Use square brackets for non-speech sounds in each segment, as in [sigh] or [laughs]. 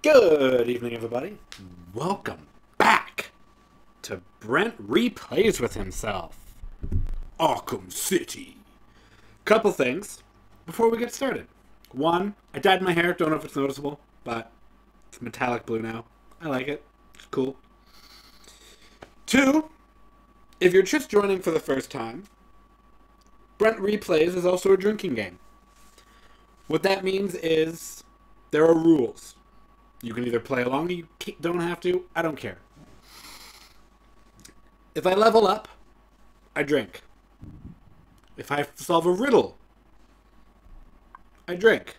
Good evening, everybody. Welcome back to Brent Replays with Himself. Arkham City. Couple things before we get started. One, I dyed my hair. Don't know if it's noticeable, but it's metallic blue now. I like it. It's cool. Two, if you're just joining for the first time, Brent Replays is also a drinking game. What that means is there are rules. You can either play along, or you don't have to. I don't care. If I level up, I drink. If I solve a riddle, I drink.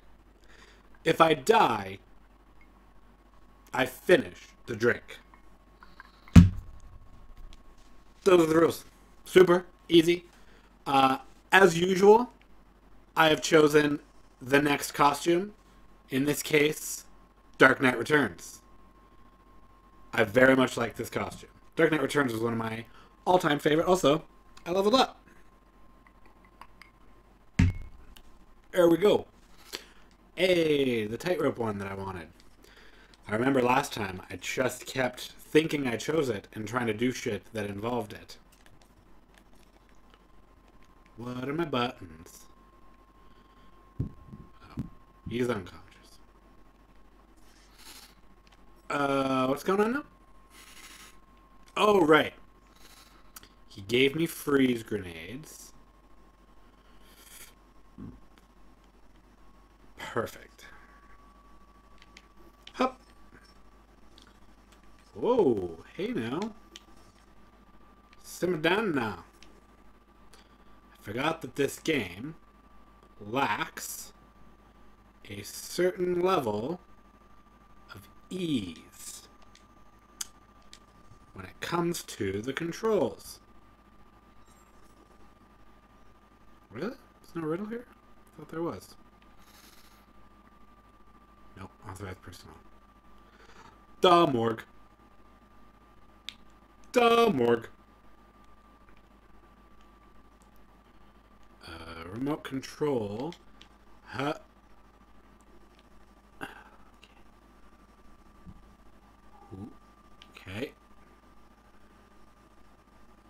If I die, I finish the drink. Those are the rules. Super easy. Uh, as usual, I have chosen the next costume. In this case, Dark Knight Returns. I very much like this costume. Dark Knight Returns is one of my all-time favorite. Also, I leveled up. There we go. Hey, the tightrope one that I wanted. I remember last time I just kept thinking I chose it and trying to do shit that involved it. What are my buttons? Oh, he's unconscious. Uh, what's going on now? Oh, right. He gave me freeze grenades. Perfect. Hup. Whoa, hey now. Simmer down now. I forgot that this game lacks a certain level ease when it comes to the controls. Really? There's no riddle here? I thought there was. Nope, authorized personnel. The morgue. The morgue. Uh, remote control. Huh. Okay.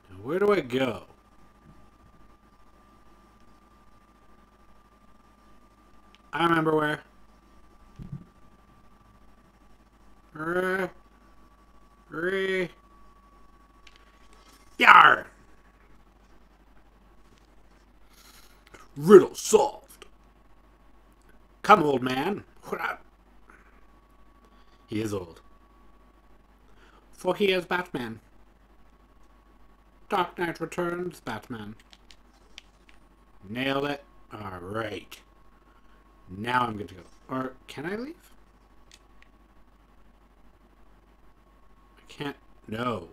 Now where do I go? I remember where. Re, re, yar. Riddle solved. Come, old man. He is old for he is Batman. Dark Knight Returns, Batman. Nailed it. Alright. Now I'm good to go. Or, can I leave? I can't. No.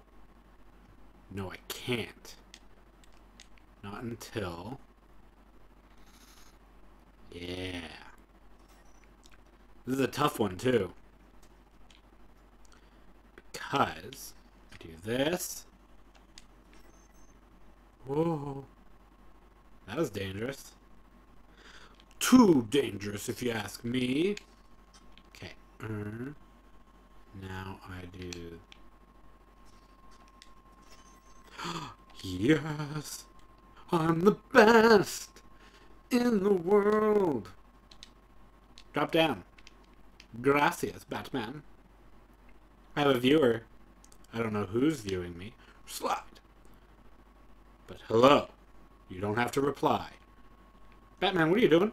No, I can't. Not until... Yeah. This is a tough one, too because I do this. Whoa. That was dangerous. Too dangerous, if you ask me. Okay. Uh, now I do... [gasps] yes! I'm the best in the world! Drop down. Gracias, Batman. I have a viewer. I don't know who's viewing me. Slide. But hello. You don't have to reply. Batman, what are you doing?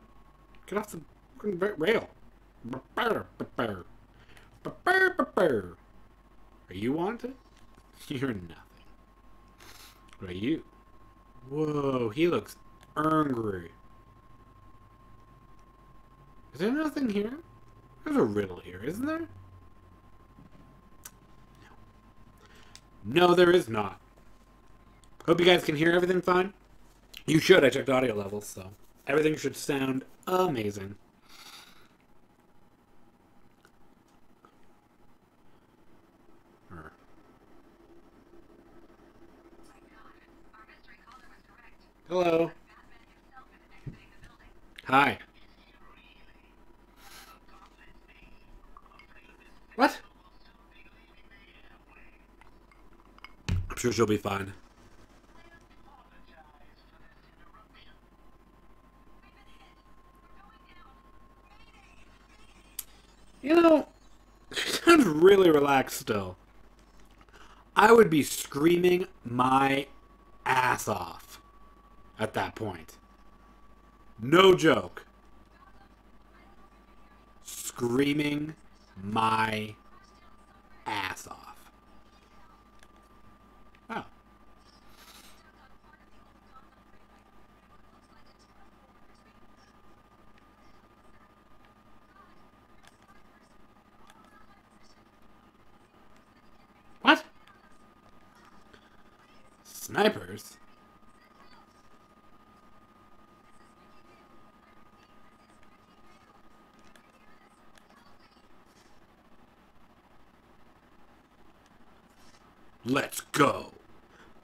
Get off the rail. Are you wanted? [laughs] You're nothing. What are you? Whoa, he looks angry. Is there nothing here? There's a riddle here, isn't there? No, there is not. Hope you guys can hear everything fine. You should. I checked audio levels, so everything should sound amazing. Hello. Hi. What? I'm sure she'll be fine. You know, she sounds really relaxed still. I would be screaming my ass off at that point. No joke. Screaming my ass off. Oh. What? Snipers? Let's go.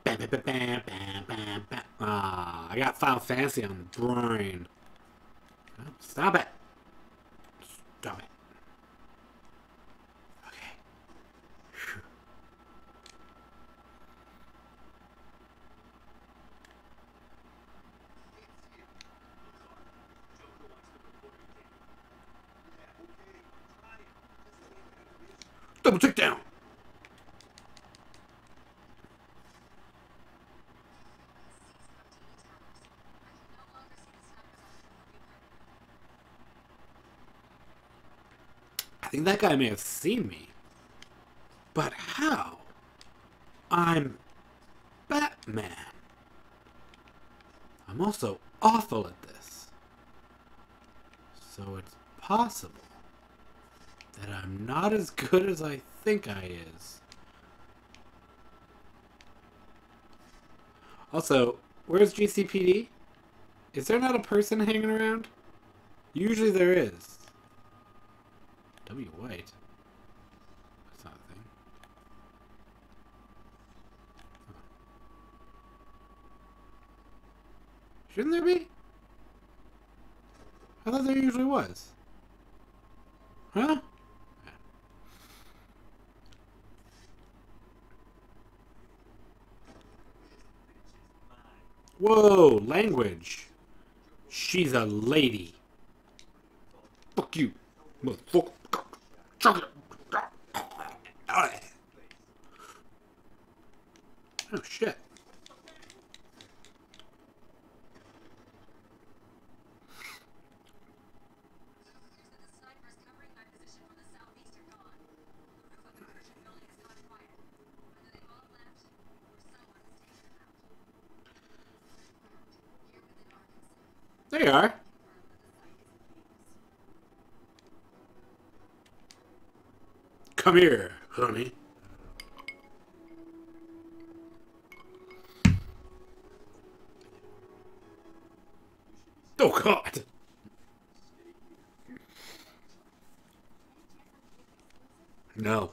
Bam, bam, bam, bam, bam. Ah, I got Final Fantasy on the brain. Stop it. Stop it. Double check down. I think that guy may have seen me. But how? I'm Batman. I'm also awful at this. So it's possible that I'm not as good as I think I is. Also, where's GCPD? Is there not a person hanging around? Usually there is. W. White? That's not a thing. Shouldn't there be? I thought there usually was. Huh? Whoa, language. She's a lady. Fuck you, motherfucker. Oh shit. There you are. Come here, honey. Oh god. No.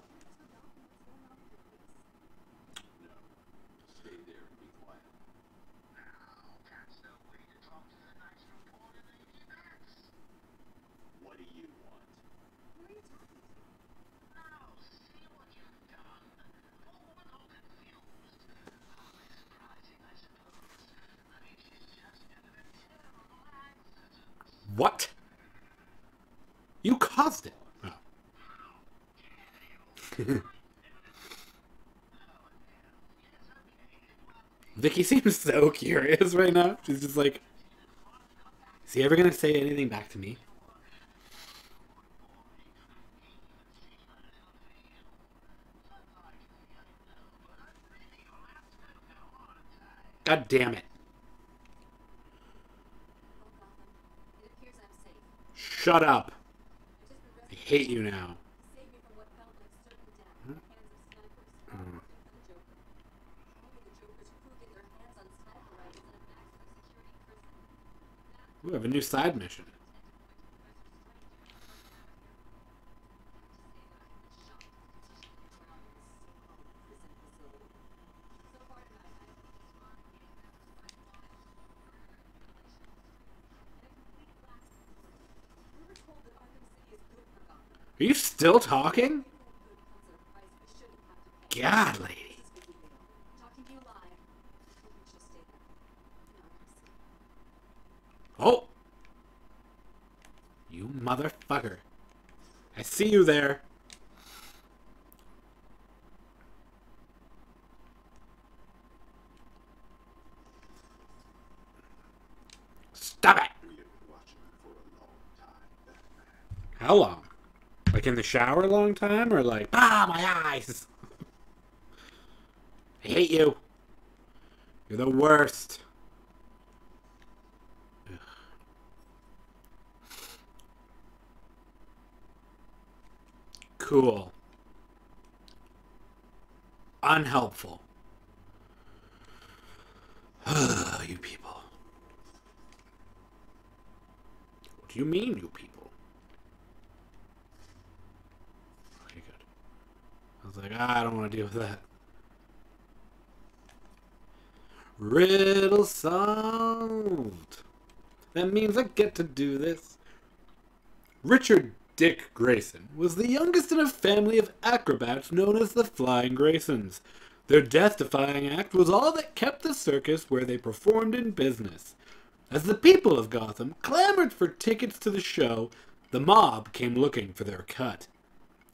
What do you want? What? You caused it. Oh. Vicky seems so curious right now. She's just like, is he ever gonna say anything back to me? God damn it. Shut up. I hate you now. Save me from what felt like certain death at the hands of snipers. Mm. The Joker. Only the Joker's crew get their hands on sniper rifles in a maximum security prison. Ooh, I have a new side mission. Are you still talking? God, lady. Oh! You motherfucker. I see you there. Stop it! How long? Like in the shower a long time? Or like, ah, my eyes! [laughs] I hate you. You're the worst. Ugh. Cool. Unhelpful. [sighs] you people. What do you mean, you people? Okay, good. I was like, "Ah, I don't want to deal with that. Riddle solved. That means I get to do this. Richard Dick Grayson was the youngest in a family of acrobats known as the Flying Graysons. Their death defying act was all that kept the circus where they performed in business. As the people of Gotham clamored for tickets to the show, the mob came looking for their cut.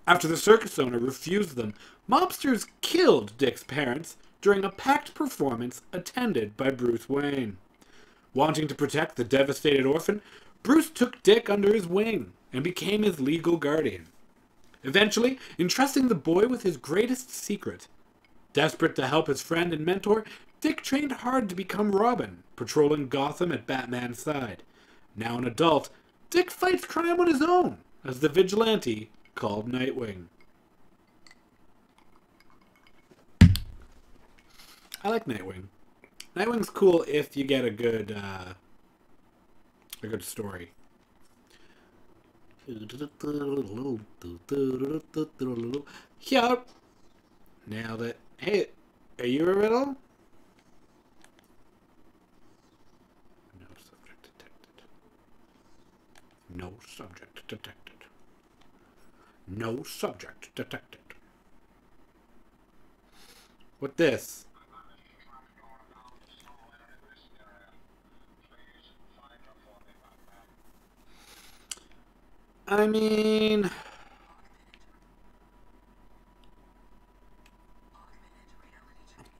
After the circus owner refused them, mobsters killed Dick's parents during a packed performance attended by Bruce Wayne. Wanting to protect the devastated orphan, Bruce took Dick under his wing and became his legal guardian. Eventually, entrusting the boy with his greatest secret. Desperate to help his friend and mentor, Dick trained hard to become Robin, patrolling Gotham at Batman's side. Now an adult, Dick fights crime on his own as the vigilante called Nightwing. I like Nightwing. Nightwing's cool if you get a good uh, a good story. Yup. Nailed it. Hey, are you a riddle? No subject detected. No subject detected. No subject detected. What this? I mean,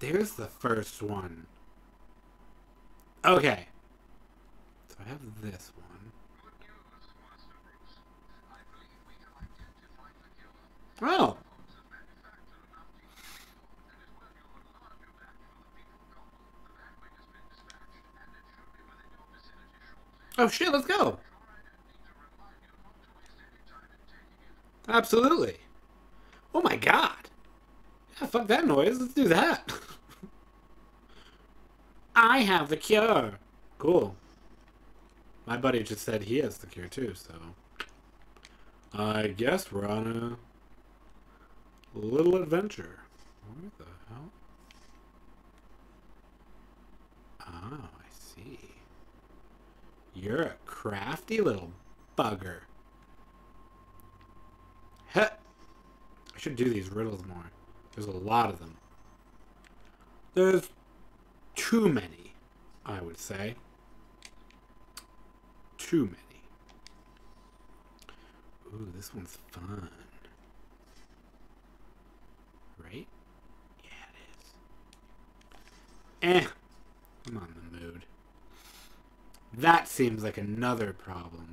there's the first one. Okay. So I have this one. Oh. Oh shit, let's go. Absolutely. Oh my god. Yeah, fuck that noise. Let's do that. [laughs] I have the cure. Cool. My buddy just said he has the cure too, so. I guess we're on a little adventure. What the hell? Oh, I see. You're a crafty little bugger. [laughs] I should do these riddles more. There's a lot of them. There's too many, I would say. Too many. Ooh, this one's fun. Right? Yeah, it is. Eh. I'm on the mood. That seems like another problem.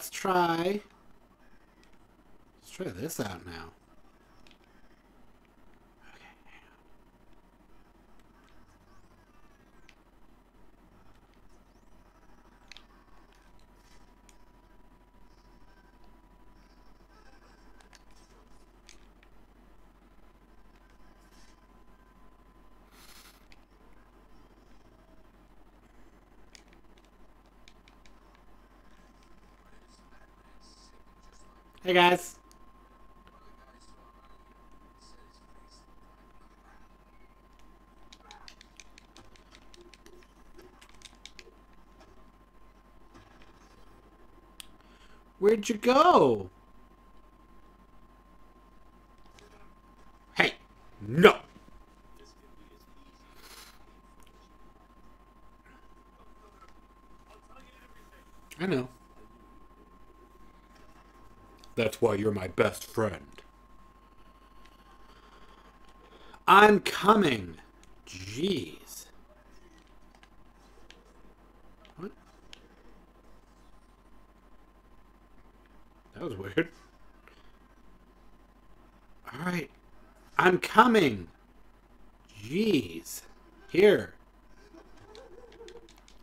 let's try... Let's try this out now. Hey guys. Where'd you go? Hey, no. I know. That's why you're my best friend. I'm coming. Jeez. What? That was weird. Alright. I'm coming. Jeez. Here.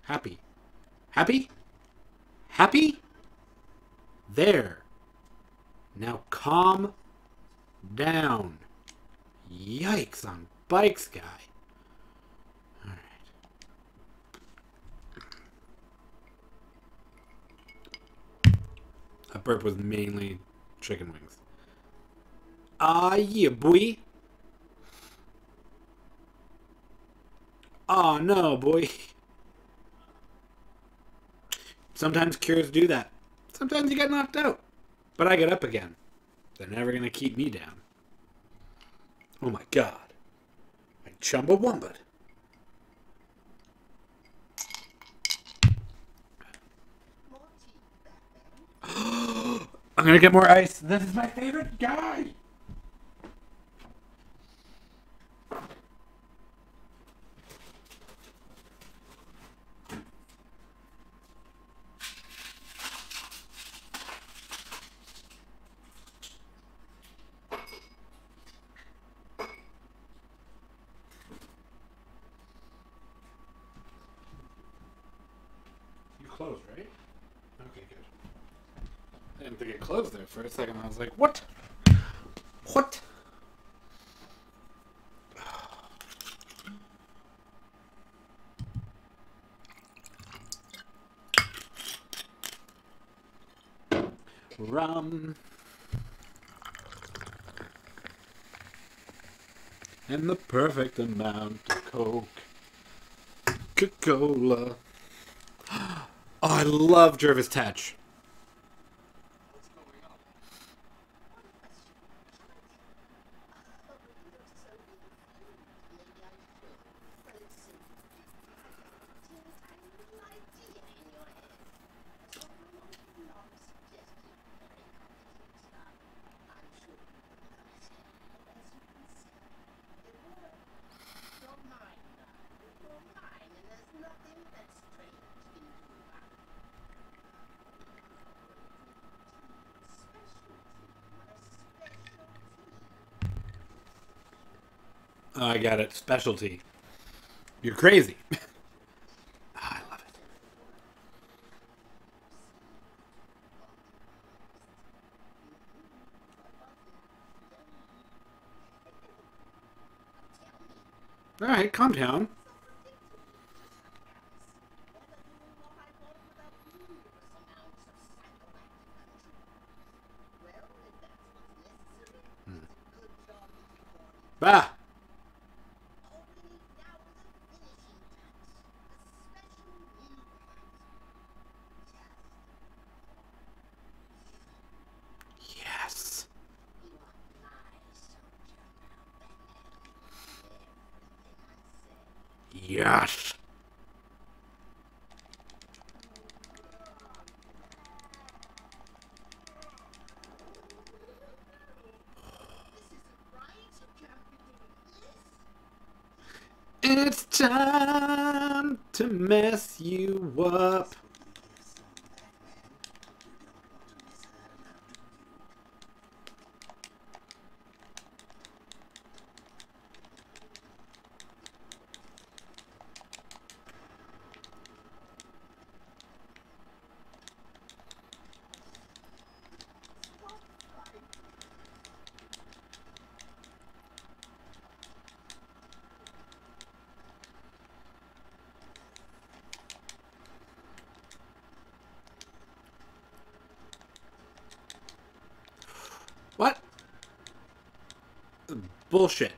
Happy. Happy? Happy? There. Calm down. Yikes on bikes, guy. Alright. Burp was mainly chicken wings. Ah, yeah, boy. Oh, no, boy. Sometimes cures do that. Sometimes you get knocked out. But I get up again. They're never gonna keep me down. Oh my god. I chumbawumbad. [gasps] I'm gonna get more ice. This is my favorite guy. You closed, right? Okay, good. I didn't think it closed there for a second. I was like, what? What? Rum. And the perfect amount of Coke. Coca-Cola. [gasps] Oh, I love Jervis Tetch. What's going on? Nothing that's strange in you. Oh, I got it. Specialty. You're crazy. [laughs] Ah, I love it. All calm down. Bah. Yes. Yes. It's time to mess you up. Bullshit.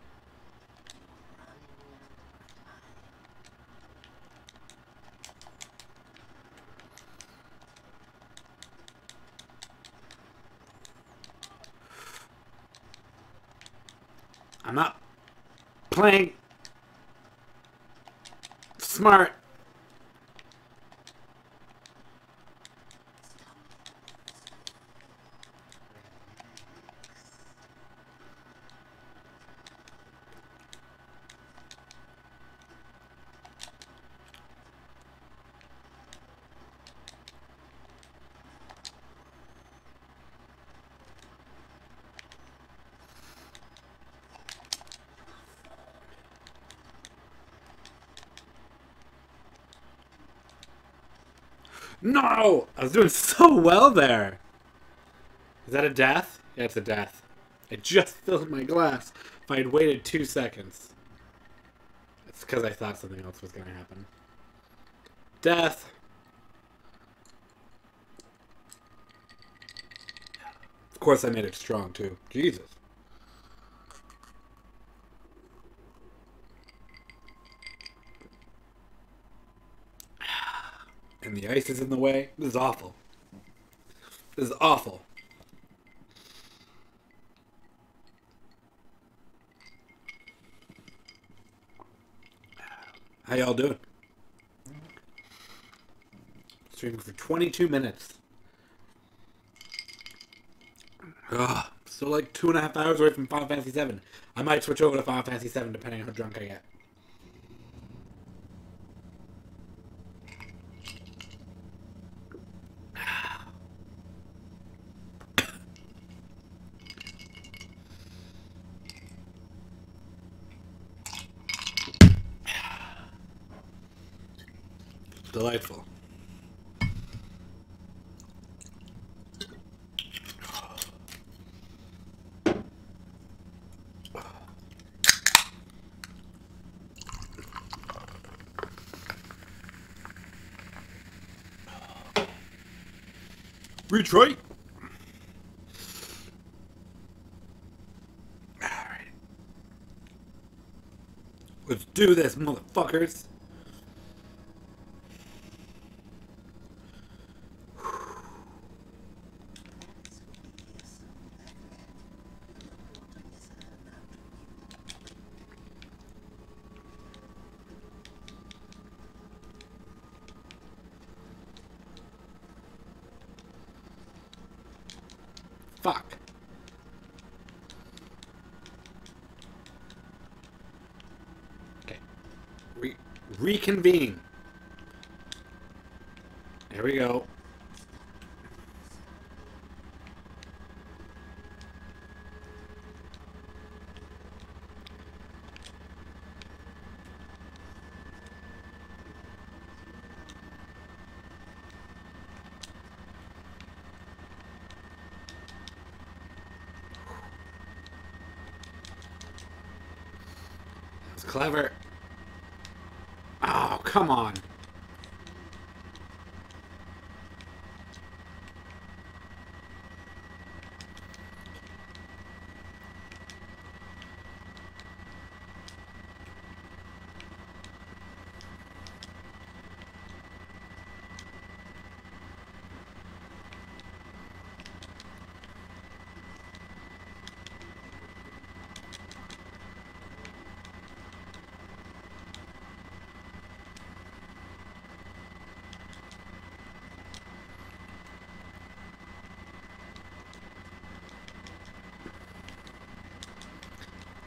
I'm not playing smart. No! I was doing so well there. Is that a death? Yeah, it's a death. I just filled my glass. If I had waited two seconds. It's because I thought something else was going to happen. Death. Of course, I made it strong, too. Jesus. And the ice is in the way. This is awful. This is awful. How y'all doing? Streaming for 22 minutes. Ah, Ugh, still like two and a half hours away from Final Fantasy VII. I might switch over to Final Fantasy VII depending on how drunk I get. Delightful. Retreat. Let's do this, motherfuckers. Fuck. Okay. Re- reconvene. There we go. That's clever. Oh, come on.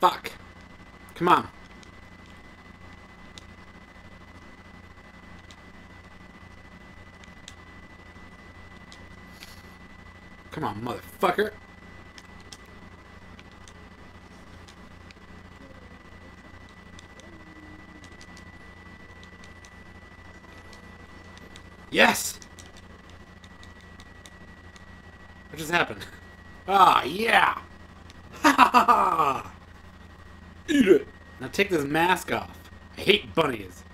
Fuck. Come on. Come on, motherfucker. Take this mask off. I hate bunnies.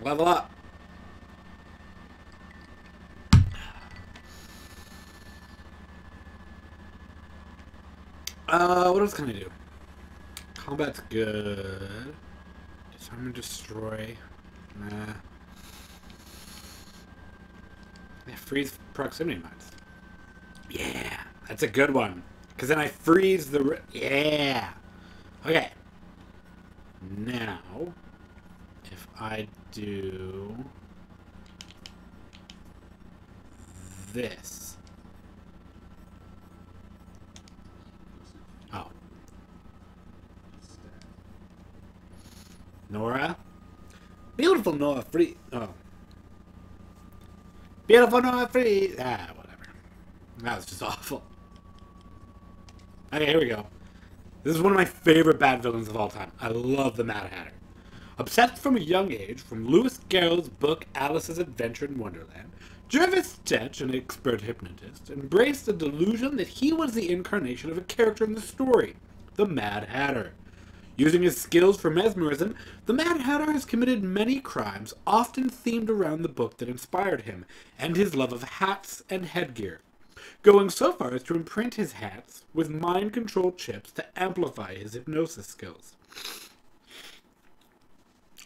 Level up. Uh, what else can I do? Combat's good. Disarm and destroy. Nah. Yeah, freeze proximity mines. That's a good one. Because then I freeze the... Yeah. Okay. Now, if I do this. Oh. Nora? Beautiful Nora Fries. Oh. Beautiful Nora Fries. Ah, whatever. That was just [laughs] awful. Okay, here we go. This is one of my favorite bad villains of all time. I love the Mad Hatter. Obsessed from a young age, from Lewis Carroll's book Alice's Adventure in Wonderland, Jervis Tetch, an expert hypnotist, embraced the delusion that he was the incarnation of a character in the story, the Mad Hatter. Using his skills for mesmerism, the Mad Hatter has committed many crimes, often themed around the book that inspired him, and his love of hats and headgear going so far as to imprint his hats with mind control chips to amplify his hypnosis skills.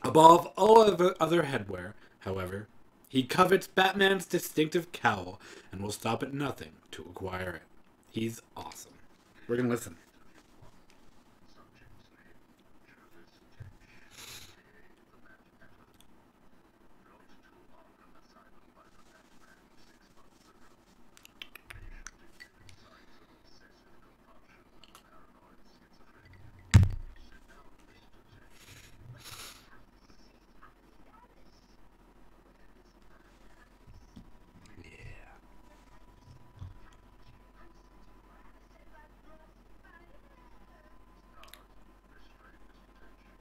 Above all other, headwear, however, he covets Batman's distinctive cowl and will stop at nothing to acquire it. He's awesome. We're gonna listen. Subject's name, Jervis Tetch. The Mad Hatter. Brought to Arkham Asylum by the Batman six months ago. Patient exhibits signs of obsessive compulsion, paranoid schizophrenia. Sit down, Mr. Tetch. Yeah. Restrain, Mr. Tetch.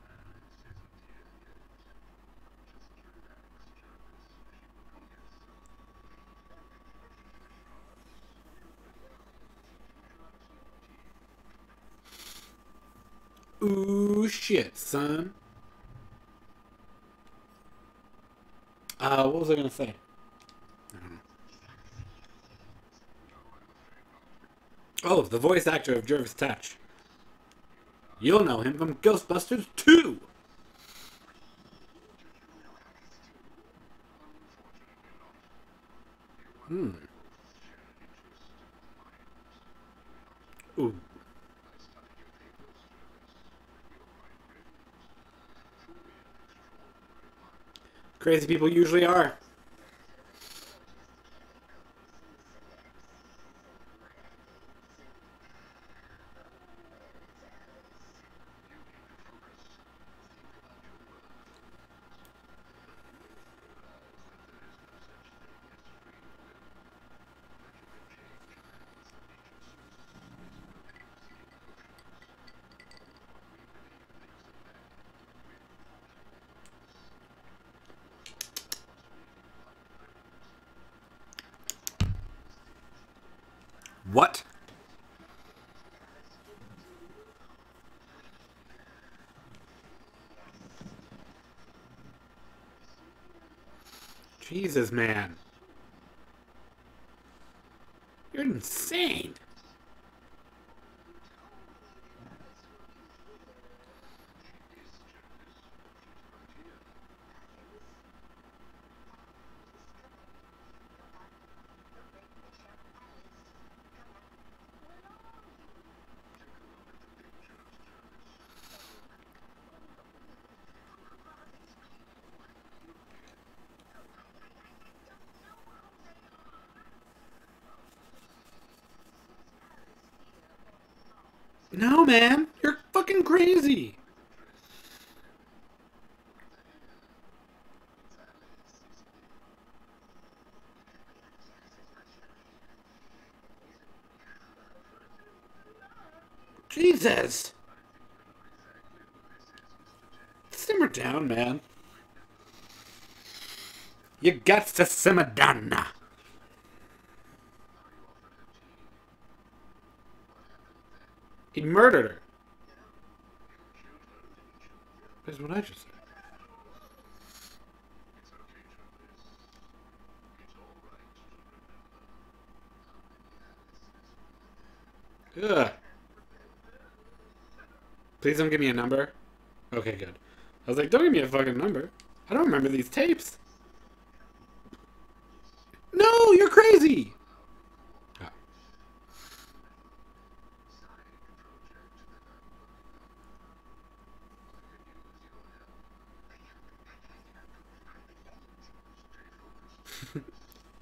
Alice isn't here yet. Just relax, Jervis. She will get some. Ooh, shit, son. Uh, what was I gonna say? Oh, the voice actor of Jervis Tetch. You'll know him from Ghostbusters 2! Hmm. Ooh. Crazy people usually are. What? Jesus, man. You're insane. No, man. You're fucking crazy. Jesus. Simmer down, man. You got to simmer down. murdered her. That's what I just said. Ugh. Please don't give me a number. Okay, good. I was like, don't give me a fucking number. I don't remember these tapes. No, you're crazy!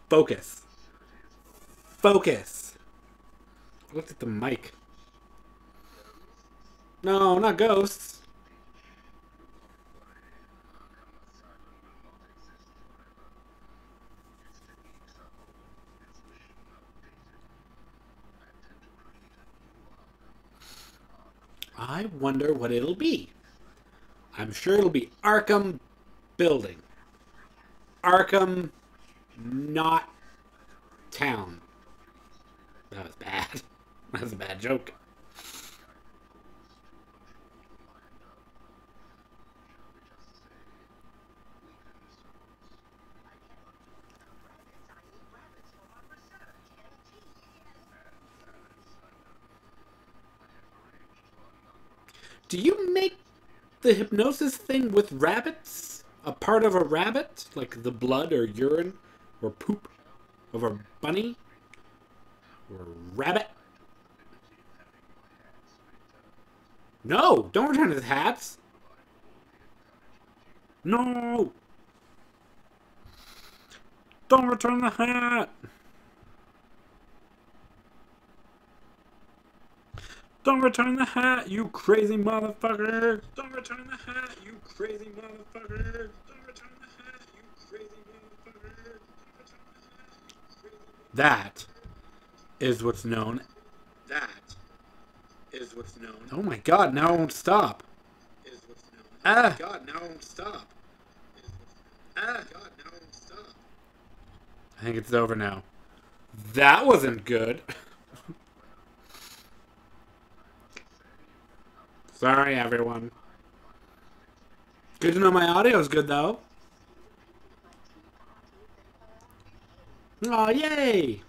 Focus. Focus. I looked at the mic. No, not ghosts. I wonder what it'll be. I'm sure it'll be Arkham Building. Arkham, not town. That was bad. [laughs] That was a bad joke. Do you make the hypnosis thing with rabbits a part of a rabbit? Like the blood or urine or poop of a bunny? Or a rabbit? No! Don't return his hats! No! Don't return the hat! Don't return the hat, you crazy motherfucker! Don't return the hat, you crazy motherfucker! Don't return the hat, you crazy motherfucker! Don't return the hat, you crazy That is what's known. That is what's known. Oh my god, now I won't stop. Is what's known. Ah! God, now it won't stop. Ah! God, now it won't stop. I think it's over now. That wasn't good. [laughs] Sorry, everyone. Good to know my audio is good, though. Oh, yay!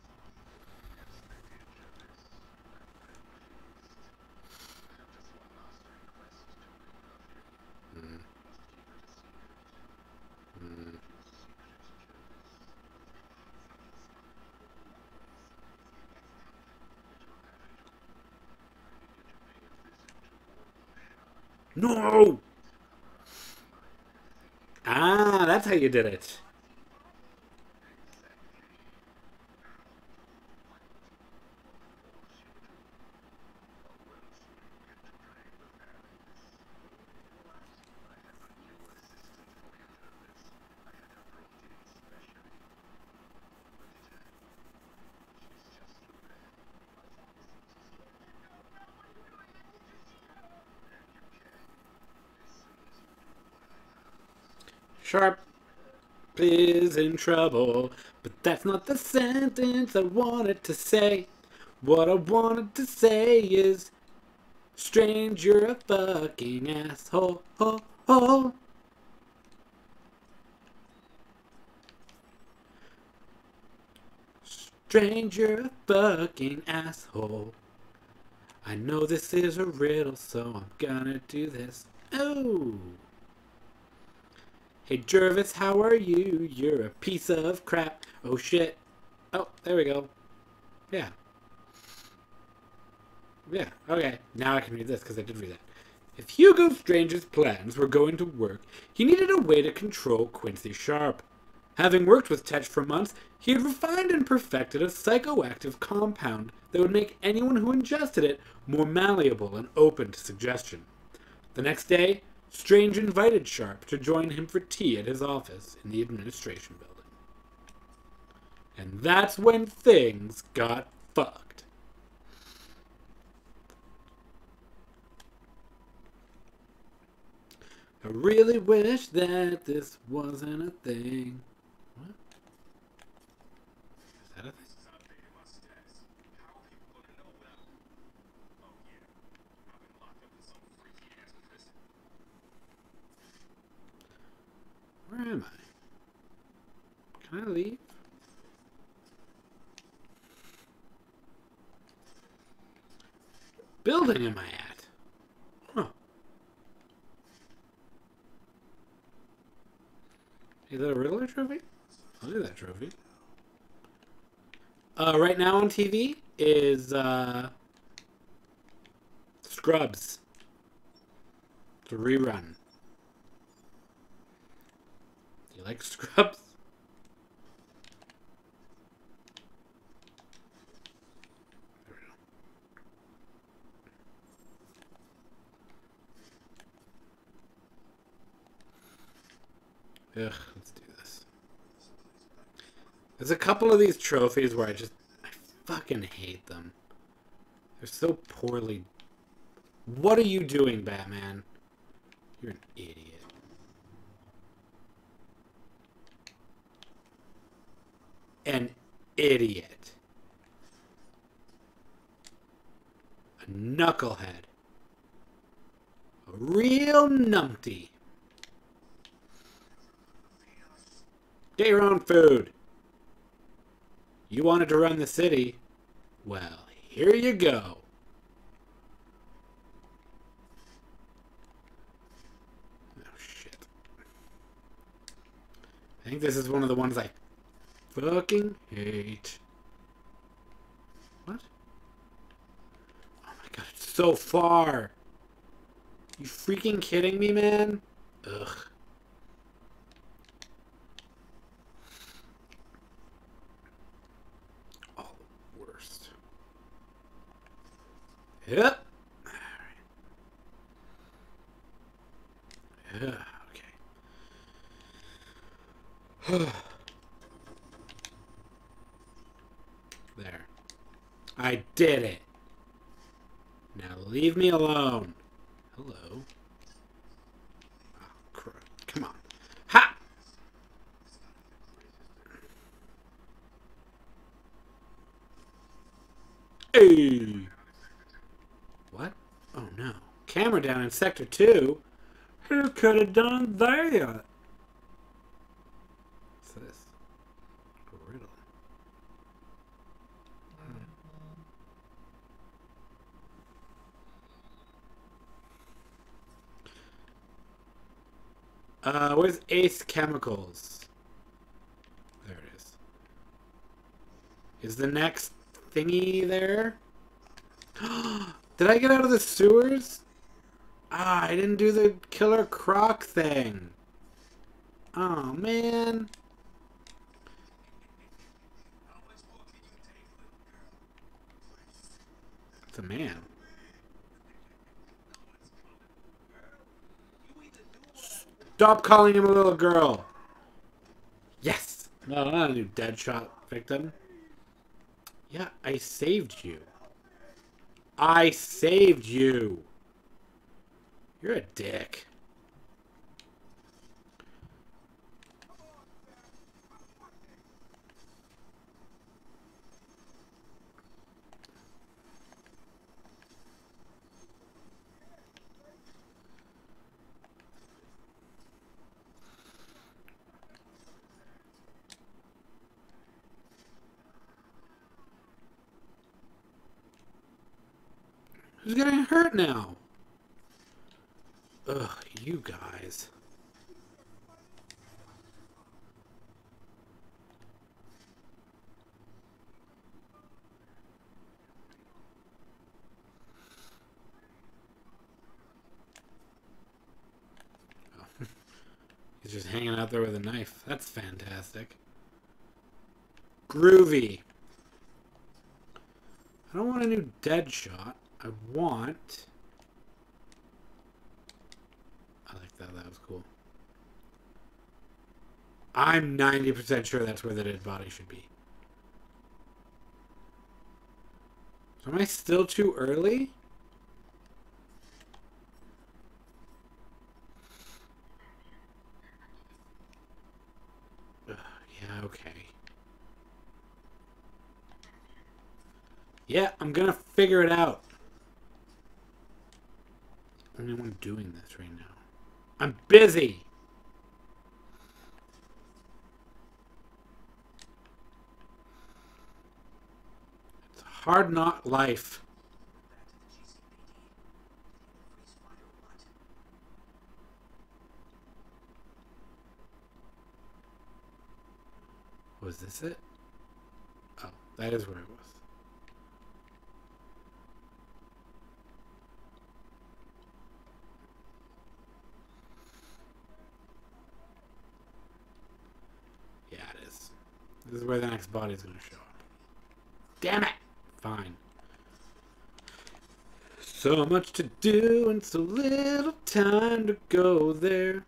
No! Ah, that's how you did it. Sharp is in trouble, but that's not the sentence I wanted to say. What I wanted to say is, Strange, you're a fucking asshole. Ho, ho. A fucking asshole. I know this is a riddle, so I'm gonna do this. Oh. Hey Jervis, how are you? You're a piece of crap. Oh shit. Oh, there we go. Yeah. Yeah, okay. Now I can read this because I did read that. If Hugo Strange's plans were going to work, he needed a way to control Quincy Sharp. Having worked with Tetch for months, he had refined and perfected a psychoactive compound that would make anyone who ingested it more malleable and open to suggestion. The next day, Strange invited Sharp to join him for tea at his office in the administration building. And that's when things got fucked. I really wish that this wasn't a thing. What? Is that a thing? Updating my status. How are people gonna know what I'm... Oh yeah, I've been locked up in some freaky ass prison. Where am I? Can I leave? building am I at? Huh. Is that a Riddler trophy? Look at that trophy. Uh, right now on TV is uh, Scrubs. It's a rerun. Do you like Scrubs? Ugh, let's do this. There's a couple of these trophies where I just I fucking hate them. They're so poorly. What are you doing, Batman? You're an idiot. An idiot. A knucklehead. A real numpty. Get your own food. You wanted to run the city. Well, here you go. Oh, shit. I think this is one of the ones I fucking hate. What? Oh my god, it's so far. You freaking kidding me, man? Ugh. Oh, the worst. Yep. Yeah, okay. [sighs] [sighs] there. I did it. Now leave me alone. Hello. Oh, crap. Come on. Ha! Hey! What? Oh no. Camera down in Sector 2? Who could have done that? What's this? A riddle. Uh, where's Ace Chemicals? There it is. Is the next thingy there? [gasps] Did I get out of the sewers? Ah, I didn't do the Killer Croc thing. Oh, man. It's a man. Stop calling him a little girl. Yes. No, not a new Deadshot victim. Yeah, I saved you. I saved you. You're a dick. Who's getting hurt now? Ugh, you guys. [laughs] He's just hanging out there with a knife. That's fantastic. Groovy. I don't want a new Deadshot. I want. I like that. That was cool. I'm 90% sure that's where the dead body should be. So am I still too early? Ugh, yeah, okay. Yeah, I'm gonna figure it out. I'm doing this right now. I'm busy. It's hard not life. Was this it? Oh, that is where it was. This is where the next body is going to show up. Damn it! Fine. So much to do and so little time to go there.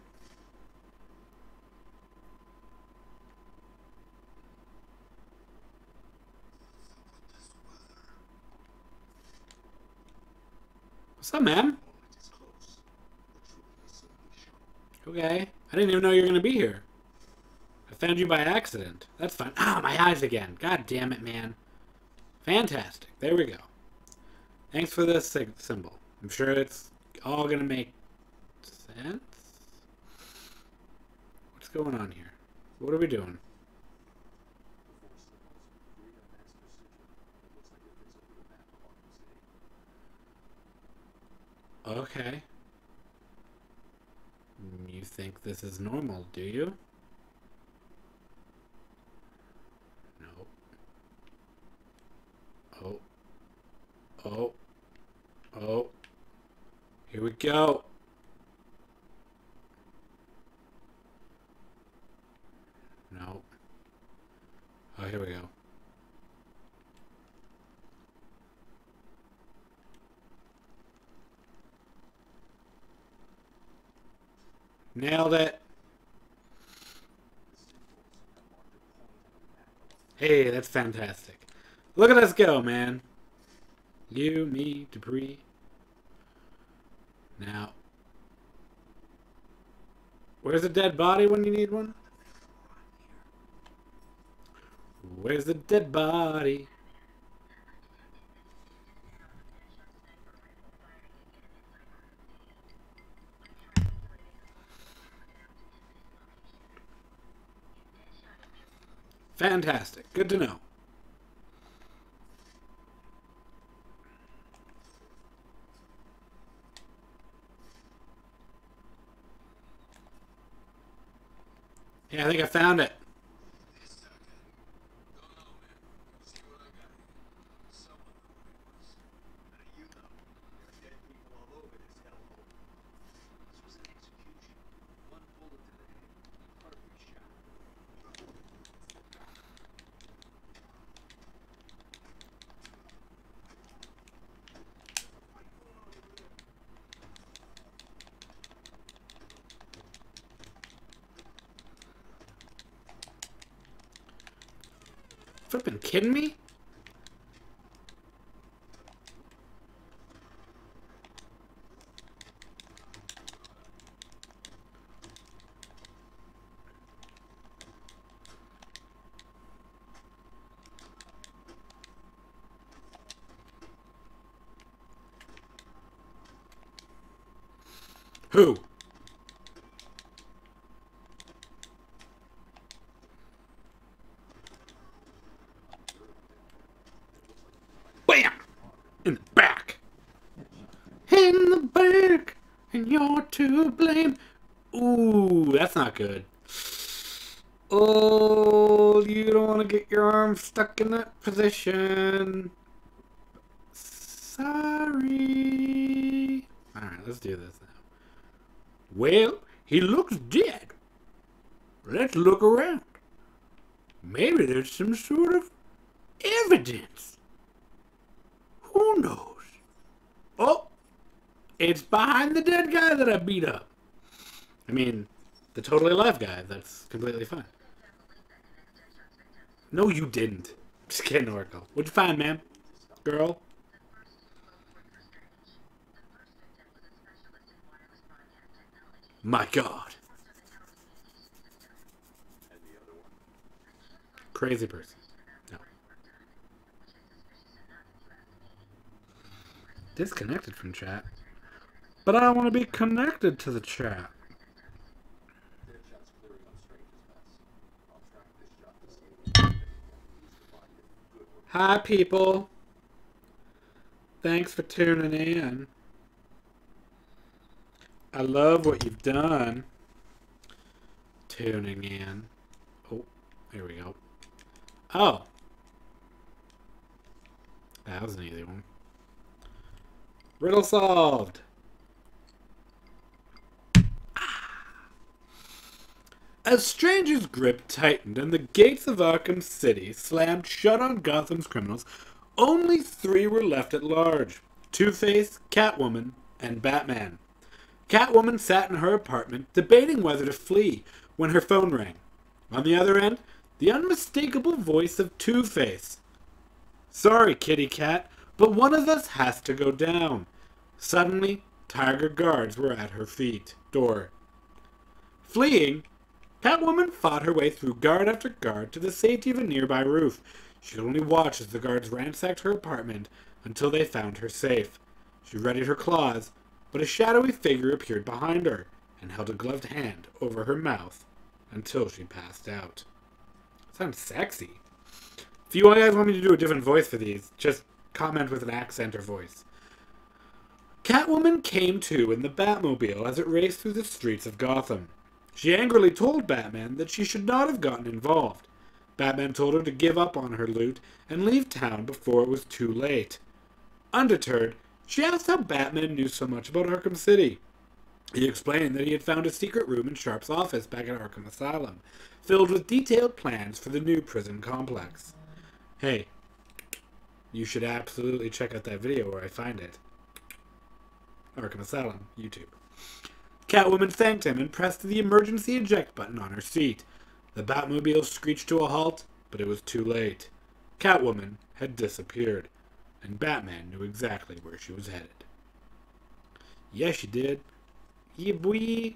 What's up, man? Okay. I didn't even know you were going to be here. Found you by accident. That's fine. Ah, my eyes again. God damn it, man. Fantastic. There we go. Thanks for this symbol. I'm sure it's all going to make sense. What's going on here? What are we doing? Okay. You think this is normal, do you? No. Oh. Oh. Oh. Here we go. No. Oh, here we go. Nailed it. Hey, that's fantastic. Look at us go, man. You, me, debris. Now, where's the dead body when you need one? Where's the dead body? Fantastic. Good to know. Think I found it. Don't know, man. See what I got here. Someone knew what it was. How do you know? There's dead people all over this hellhole. This was an execution. One bullet to the head. Perfect shot. Flipping kidding me? Who? Bam! In the back. In the back. And you're to blame. Ooh, that's not good. Oh, you don't want to get your arm stuck in that position. Sorry. Alright, let's do this now. Well, he looks dead. Let's look around. Maybe there's some sort of evidence. Who knows? Oh, it's behind the dead guy that I beat up. I mean, the totally alive guy. That's completely fine. No, you didn't. Just kidding, Oracle. What'd you find, ma'am? Girl? My God. And the other one. Crazy person. No. Disconnected from chat. But I want to be connected to the chat. Deadshot's clearing up Strange's mess. I'll track this job to see if he's find it. Good work. Hi, people. Thanks for tuning in. I love what you've done. Tuning in. Oh, there we go. Oh. That was an easy one. Riddle solved. As Strange's grip tightened and the gates of Arkham City slammed shut on Gotham's criminals, only three were left at large Two Face, Catwoman, and Batman. Catwoman sat in her apartment debating whether to flee when her phone rang. On the other end, the unmistakable voice of Two Face. Sorry, kitty cat, but one of us has to go down. Suddenly, TYGER guards were at her feet. Door. Fleeing, Catwoman fought her way through guard after guard to the safety of a nearby roof. She could only watch as the guards ransacked her apartment until they found her safe. She readied her claws, but a shadowy figure appeared behind her and held a gloved hand over her mouth until she passed out. Sounds sexy. If you guys want me to do a different voice for these, just comment with an accent or voice. Catwoman came to in the Batmobile as it raced through the streets of Gotham. She angrily told Batman that she should not have gotten involved. Batman told her to give up on her loot and leave town before it was too late. Undeterred, she asked how Batman knew so much about Arkham City. He explained that he had found a secret room in Sharp's office back at Arkham Asylum, filled with detailed plans for the new prison complex. Hey, you should absolutely check out that video where I find it. Arkham Asylum, YouTube. Catwoman thanked him and pressed the emergency eject button on her seat. The Batmobile screeched to a halt, but it was too late. Catwoman had disappeared, and Batman knew exactly where she was headed. Yes, she did. Yeah.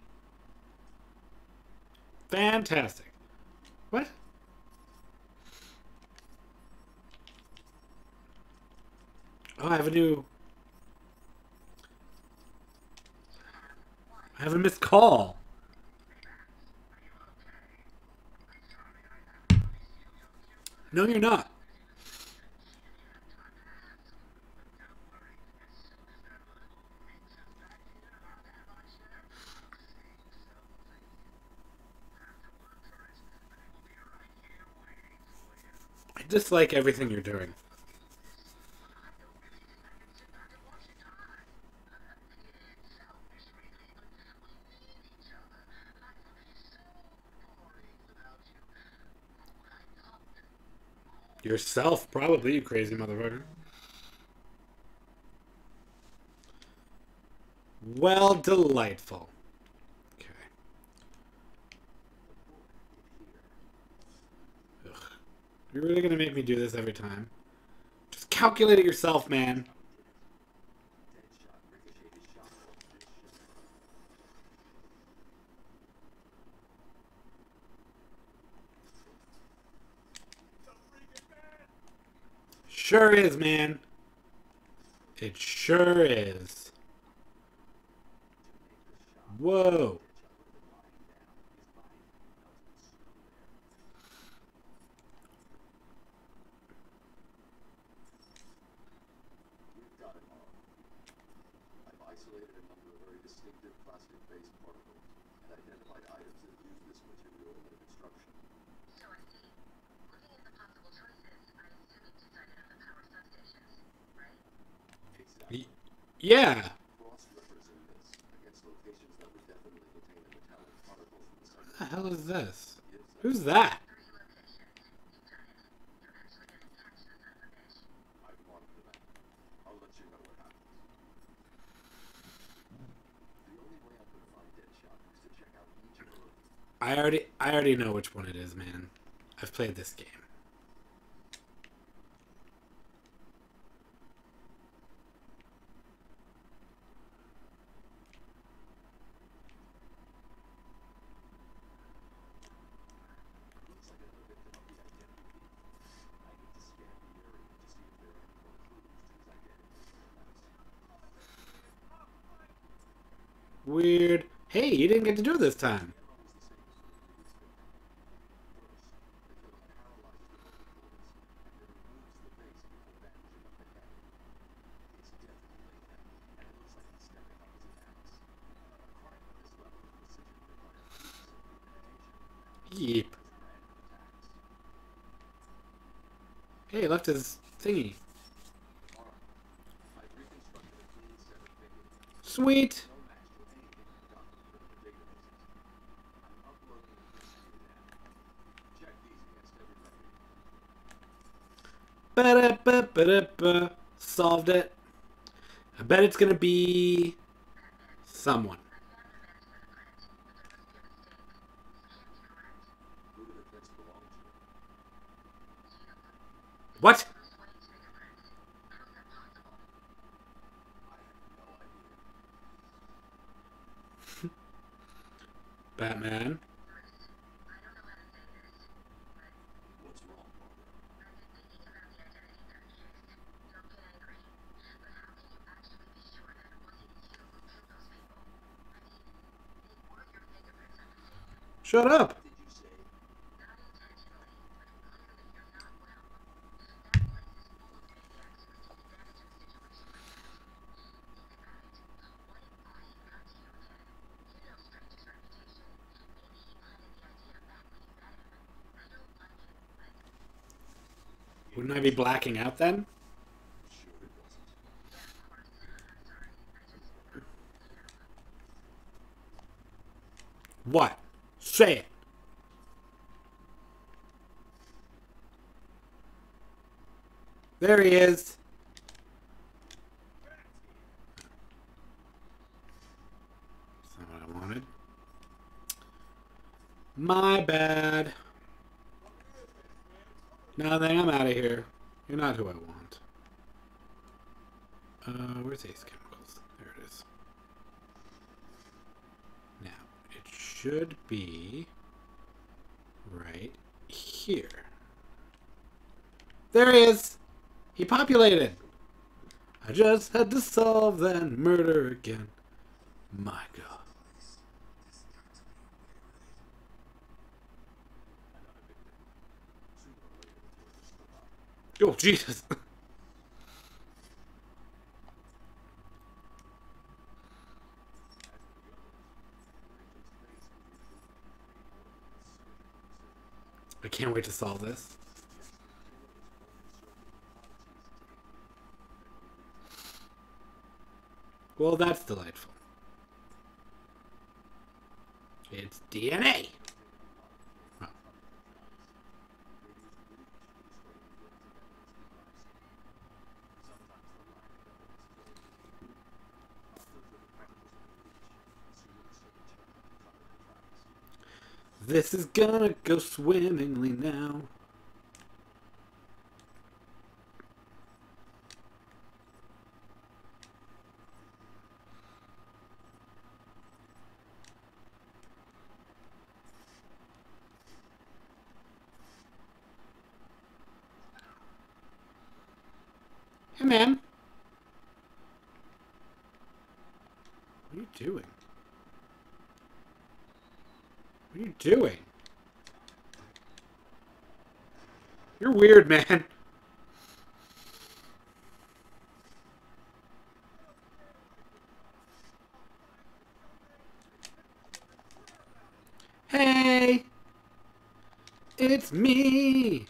Fantastic. What? Oh, I have a new. I have a missed call. No, you're not. I dislike everything you're doing. Yourself, probably, you crazy motherfucker. Well, delightful. Okay. Ugh. You're really gonna make me do this every time? Just calculate it yourself, man. Sure is, man. It sure is. Whoa. We've got it all. I've isolated a number of very distinctive plastic-based particles and identified items that use this material in their construction. So I see. Looking at the possible choices, I assume it decided on the power substations, right? Exactly. Y- yeah. Cross-referencing this against locations that would definitely contain a metallic particle from the site What the hell is this? gives us Who's that? Three locations. You've done it. You're actually gonna catch the son of a bitch. I've marked them out. I'll let you know what happens. The only way I'm gonna find Deadshot is to check out each of her I already I already know which one it is, man. I've played this game. Looks like another victim of the identity thief. I need to scan the area to see if there are any more clues to his identity. Weird. Hey, you didn't get to do it this time. Yeep. Hey, he left his thingy. Alright. I've reconstructed a clean set of figures. Sweet. No match to anything you've done with the databases. I'm uploading them to you now. Check these against every record. Ba-da-ba-ba-da-ba. Solved it. I bet it's gonna be someone. What? [laughs] found it, but Wouldn't I be blacking out then? What? Say it. There he is. That's not what I wanted. My bad. Now Nothing, I'm out of here. You're not who I want. Uh, where's Ace Chemicals? There it is. Now, it should be right here. There he is! He populated! I just had to solve that murder again. My god. Oh, Jesus. [laughs] I can't wait to solve this. Well, that's delightful. It's DNA. This is gonna go swimmingly now. Hey, man. What are you doing? What are you doing? You're weird, man. Hey! It's me!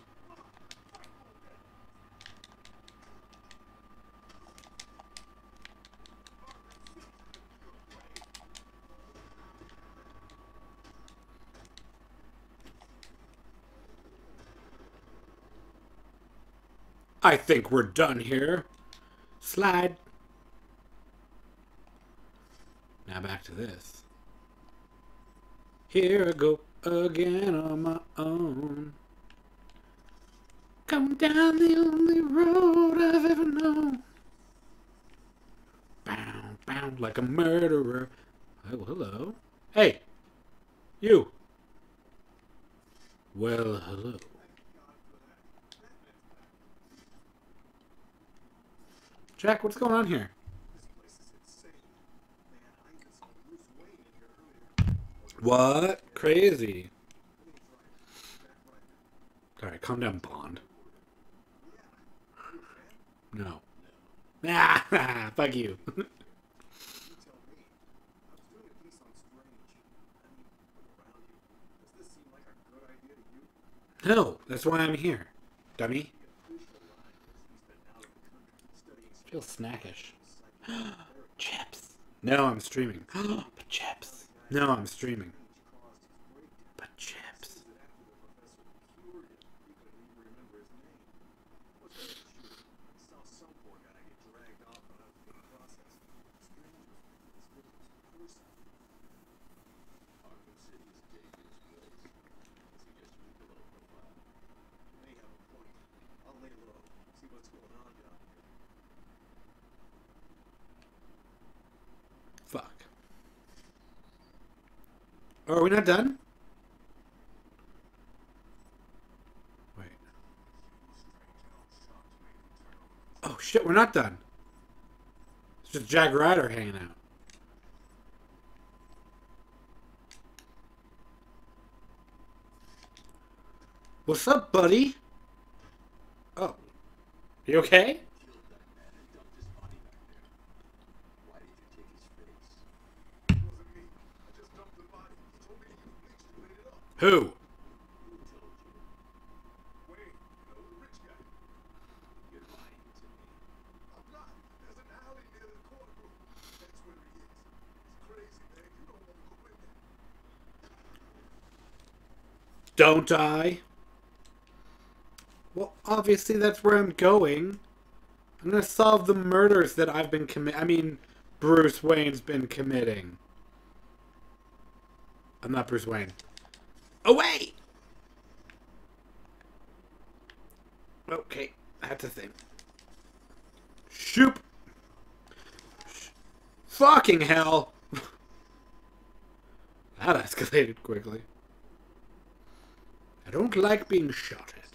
I think we're done here. Slide. Now back to this. Here I go again on my own. Come down the only road I've ever known. Bound, bound like a murderer. Oh, hello. Hey! You! Well, hello. Jack, what's going on here? This place is insane. Man, I even saw Bruce Wayne in here earlier. What? Crazy. Everything's right. Back when I Alright, calm down, Bond. Yeah. You a fan? No. Ah, [laughs] fuck you. [laughs] no, that's why I'm here, doing feels snackish. [gasps] chips. No, I'm streaming. [gasps] chips. No, I'm streaming. But chips. Arkham City is a dangerous place. I suggest you make a low profile. May have a point. I'll lay low, see what's going on down here. Fuck. Oh, are we not done? Wait. Oh shit, we're not done. It's just Jack Ryder hanging out. What's up, buddy? Oh. You okay? Killed that man and dumped his body back there. Why did you take his face? It wasn't me. I just dumped the body. He told me to use bleach to clean it up. Who? Who told you? Wayne, you know, the rich guy. You're lying to me. I'm not. There's an alley near the courtroom. That's where he is. He's crazy, man. There. Don't I? Well, obviously that's where I'm going. I'm gonna solve the murders that I've been commit. I mean, Bruce Wayne's been committing. I'm not Bruce Wayne. Wait. Okay, that's a thing. Shoop. Sh- Fucking hell. [laughs] that escalated quickly. I don't like being shot at.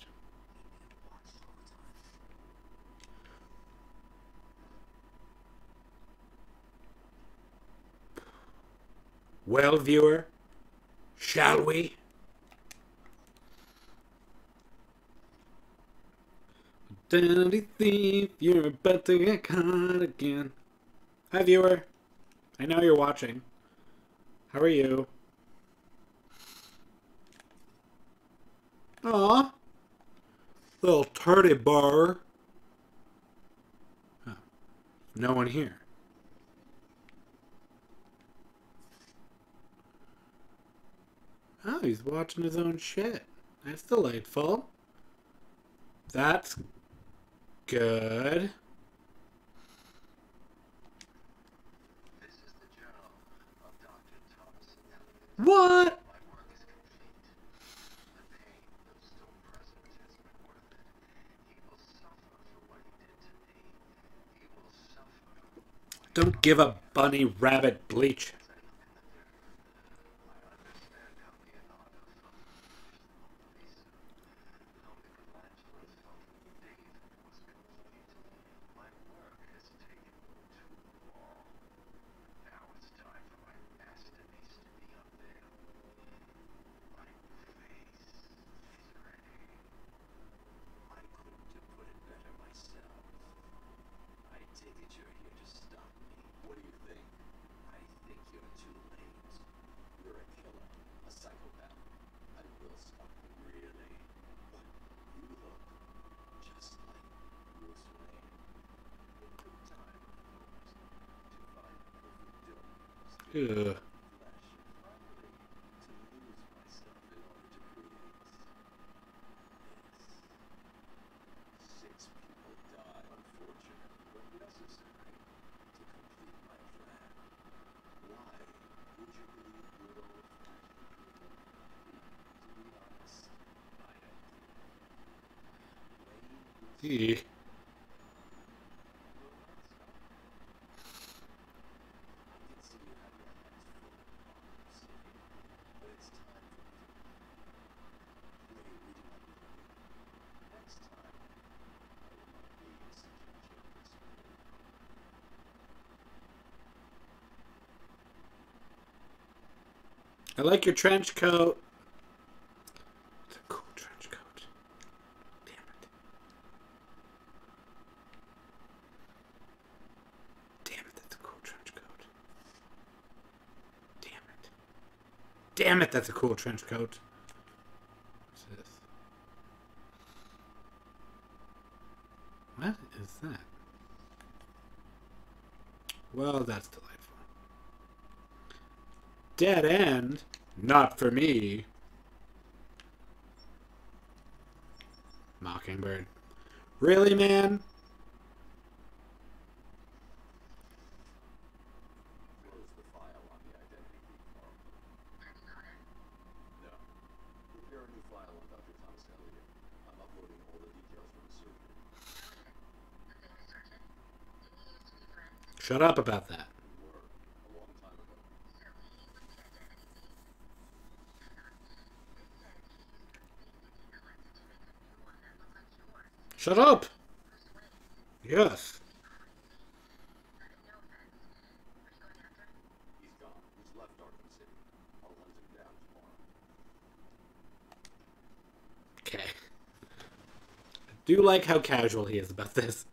Well, viewer, shall we? Identity thief, you're about to get caught again. Hi, viewer. I know you're watching. How are you? Aw. Little tardy bar. Oh. No one here. Oh, he's watching his own shit. That's delightful. That's good. This is the journal of Dr. Thomas Elliot. What? Don't give a bunny rabbit bleach. As I look in the mirror, I understand how Leonardo felt when he first saw Lisa. How Michelangelo felt when David was complete. My work has taken too long. Now it's time for my masterpiece to be unveiled. My face is ready. I couldn't have put it better myself. I take it you're here to stop me. What do you think? I think you're too late. You're a killer, a psychopath. I will stop you, really. But you look just like Bruce Wayne. It took time, of course, to find perfect donuts. Ugh. Flesh, finally, to lose myself in order to create this. Six people die, unfortunately, but necessary to complete my plan. Why would you believe good old-fashioned people? To be honest, I don't think. Wayne was Eeh. I can see you have your hands full of Arkham City, but it's time for me to play reading my memory. Next time, I will not be in such a generous mood. I like your trench coat. It's a cool trench coat. Damn it. Damn it, that's a cool trench coat. Damn it. Damn it, that's a cool trench coat. What's? What is that? Well, that's delightful. Dead end? Not for me. Mockingbird. Really, man? Shut up about on the identity thief, Carl. No. Prepare a new file on Dr. Thomas Elliot. I'm uploading all the details from the surgery. Shut up about that. We were, a long time ago. Shut up! Yes. Okay. I do like how casual he is about [laughs] this.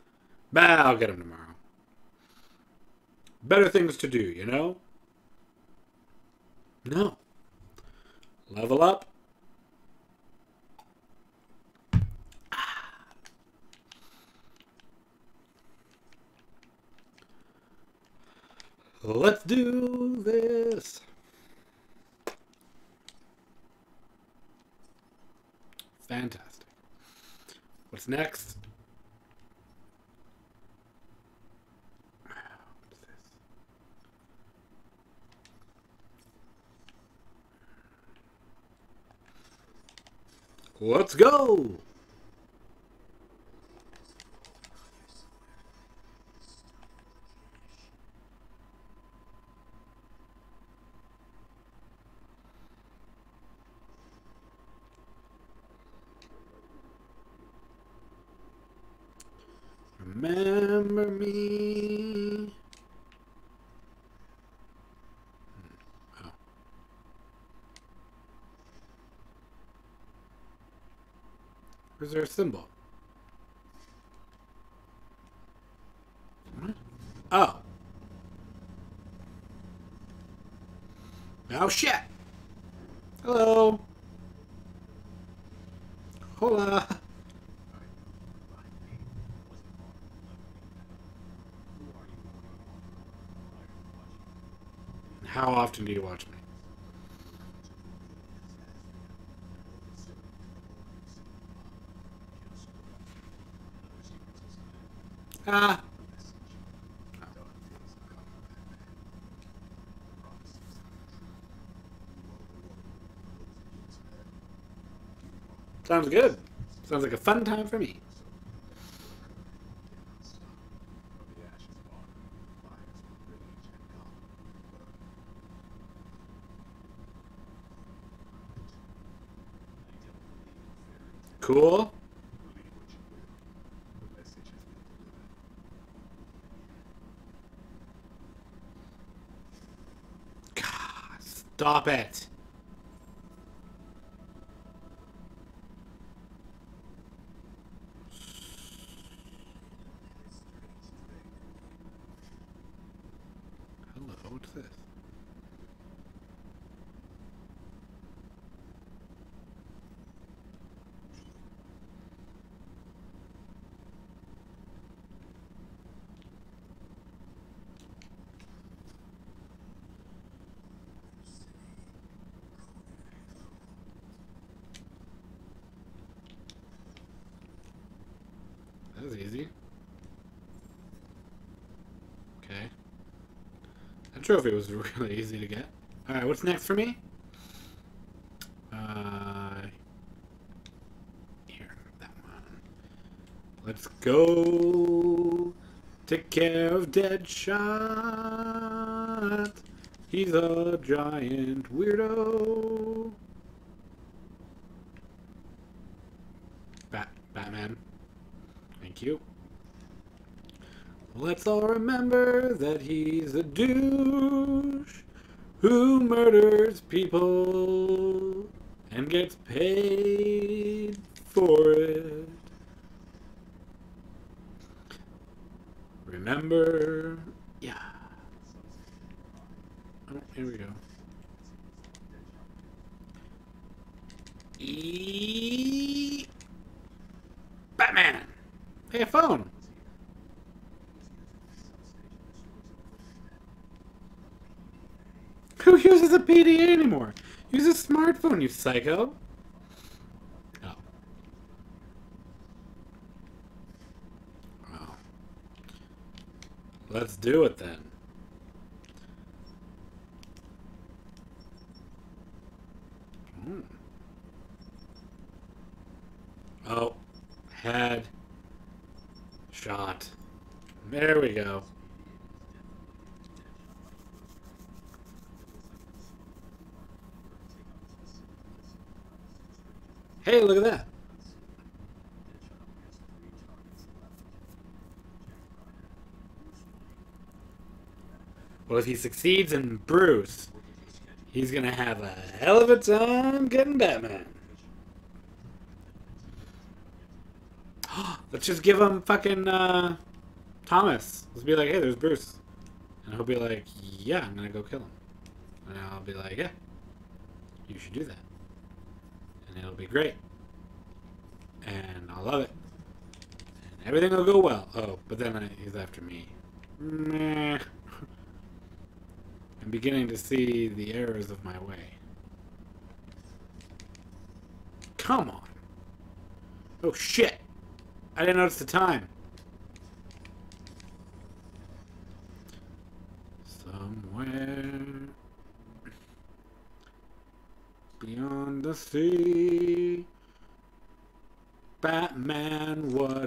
But I'll get him tomorrow. Better things to do, you know? No. Level up. Let's do this. Fantastic. What's next? Let's go! Remember me. Hmm. Oh. Where's a symbol? Oh. Oh shit! Hello. Hola. How often do you watch me? Ah. Sounds good. Sounds like a fun time for me. Stop it. Hello, what's this? That was easy. Okay. That trophy was [laughs] really easy to get. Alright, what's next for me? Uh, here, that one. Let's go take care of Deadshot. He's a giant weirdo. Bat Batman. Thank you. Let's all remember that he's a douche who murders people and gets paid for it. Remember, yeah. Oh, here we go. E. Batman. Hey, a phone. You psycho. Oh. Well. Let's do it then. Hmm. Oh, head shot. There we go. Hey, look at that. Well, if he succeeds in Bruce, he's gonna have a hell of a time getting Batman. [gasps] Let's just give him fucking uh, Thomas. Let's be like, hey, there's Bruce. And he'll be like, yeah, I'm gonna go kill him. And I'll be like, yeah, you should do that. And it'll be great. And I'll love it. And everything will go well. Oh, but then I, he's after me. Meh. [laughs] I'm beginning to see the errors of my way. Come on. Oh shit. I didn't notice the time. Somewhere beyond the sea. Batman, what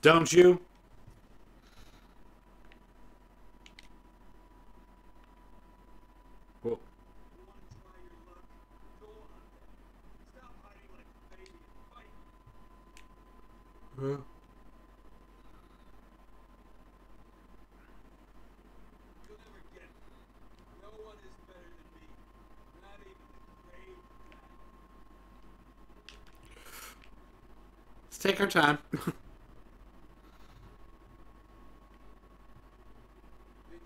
grave Batman. Let's take our time. [laughs] Think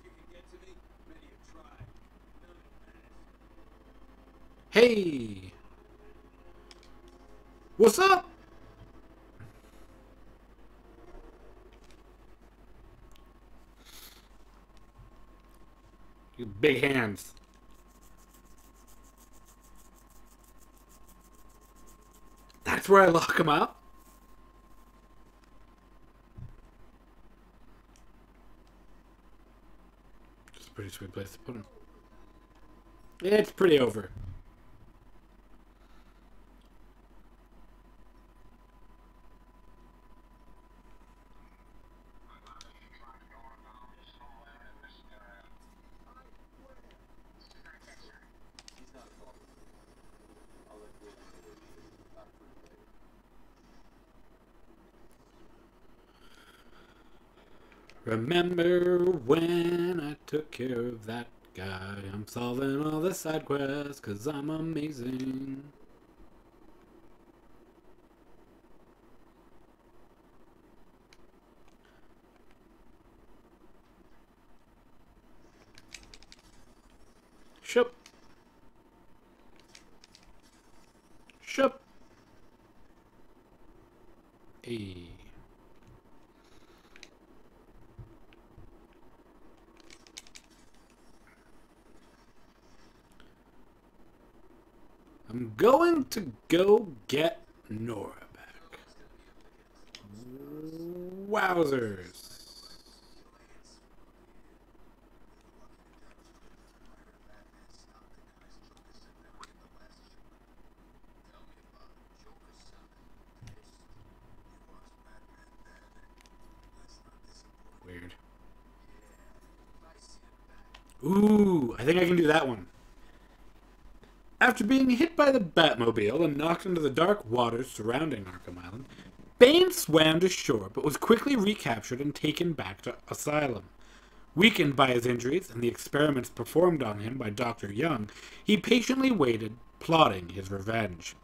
you can get to me? Many have tried. None have managed. hey! What's up? You big hands. That's where I lock him up? Just a pretty sweet place to put him. It's pretty over. He's not involved. I'll let Will know where he is after later. Remember when I took care of that guy? I'm solving all the side quests cause I'm amazing. Ship. Ship. Hey. I'm going to go get Nora back. Wowzers. Weird. Ooh, I think I can do that one. After being hit by the Batmobile and knocked into the dark waters surrounding Arkham Island, Bane swam to shore but was quickly recaptured and taken back to Asylum. Weakened by his injuries and the experiments performed on him by Dr. Young, he patiently waited, plotting his revenge.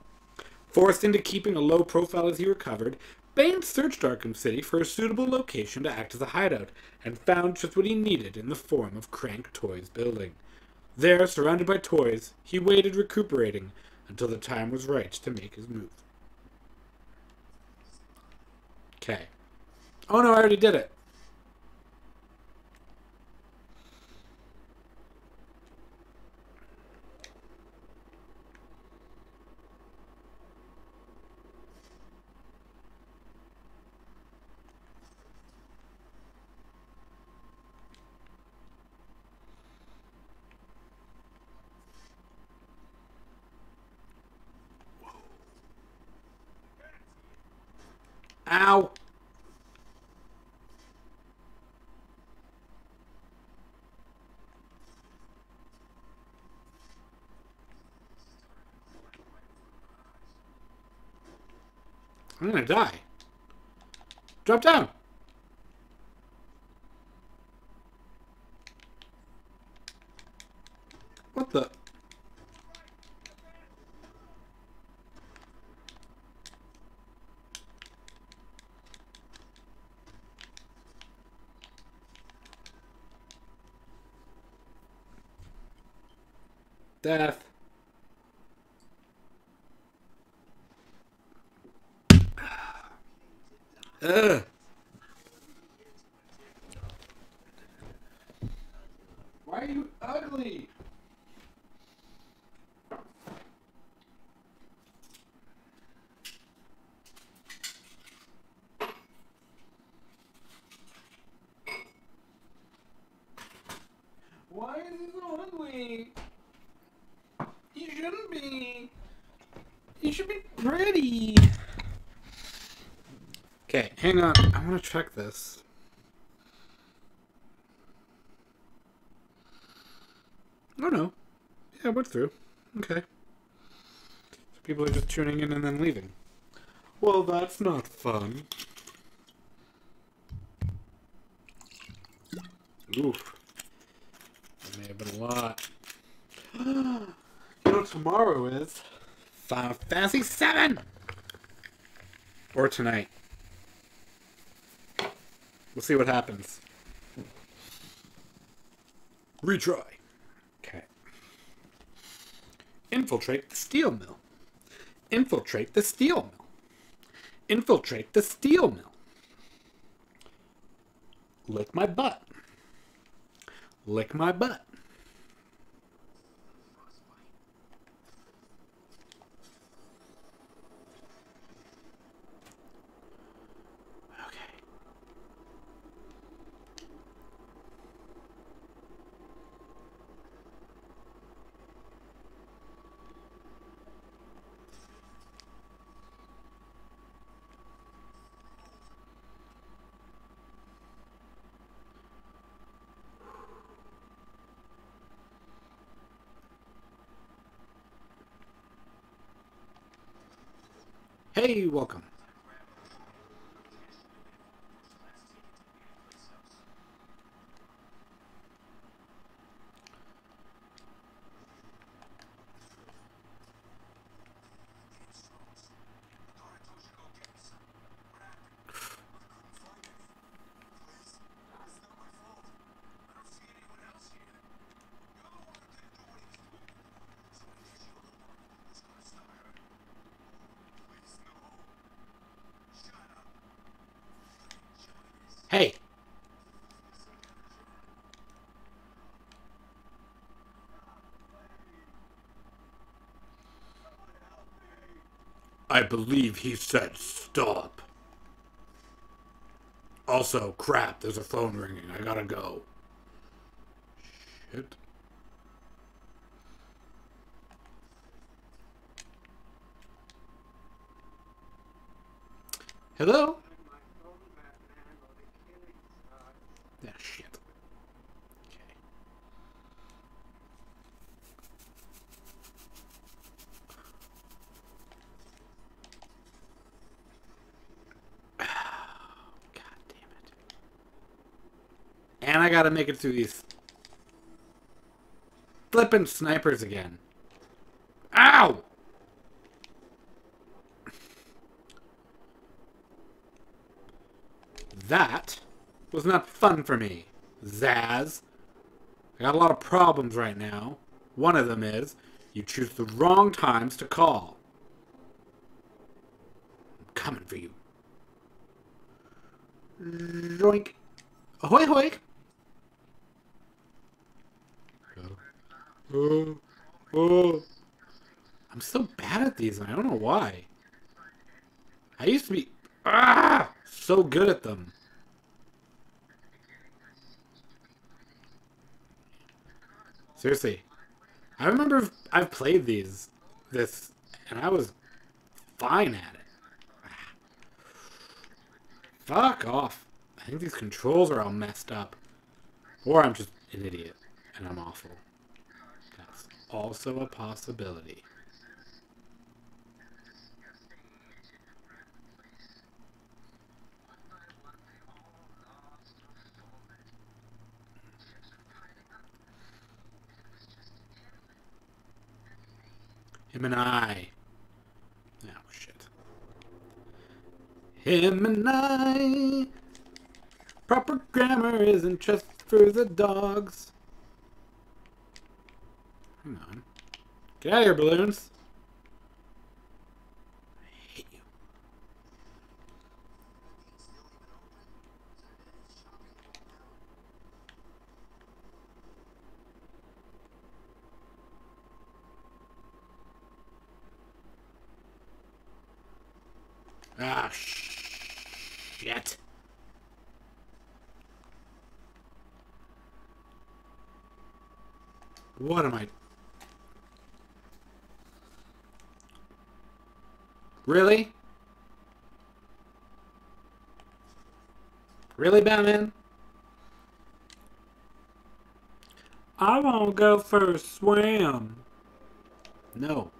Forced into keeping a low profile as he recovered, Bane searched Arkham City for a suitable location to act as a hideout, and found just what he needed in the form of Krank Toys building. There, surrounded by toys, he waited recuperating until the time was right to make his move. Okay. Oh no, I already did it. Ow! I'm gonna die. Drop down. What the? Death. Ugh. Why are you ugly? Why is he so ugly? He shouldn't be. He should be pretty. Okay, hang on. I want to check this. Oh no. Yeah, I went through. Okay. So people are just tuning in and then leaving. Well, that's not fun. Oof. That may have been a lot. [gasps] You know tomorrow is? Final Fantasy 7 Or tonight. We'll see what happens. Retry. Okay. Infiltrate the steel mill. Infiltrate the steel mill. Infiltrate the steel mill. Lick my butt. Lick my butt. Hey, welcome. Hey. I believe he said stop. Also, crap, there's a phone ringing. I gotta go. Shit. Hello? Yeah, shit. Okay. Gotta make it through these flippin' snipers again. Ow! That was not fun for me, Zsasz. I got a lot of problems right now. One of them is you choose the wrong times to call. I'm coming for you. Zoink. Ahoy, ahoy. Oh, oh. I'm so bad at these, and I don't know why. I used to be ah so good at them. Seriously, I remember I've played these this, and I was fine at it. [sighs] Fuck off. I think these controls are all messed up. Or I'm just an idiot and I'm awful. Also a possibility. Him and I. Oh, shit. Him and I. Proper grammar isn't just for the dogs. Hang on. Get out of here, balloons. I hate you. Ah, shit. What am I? Really? Really, Batman? I won't go for a swim. No.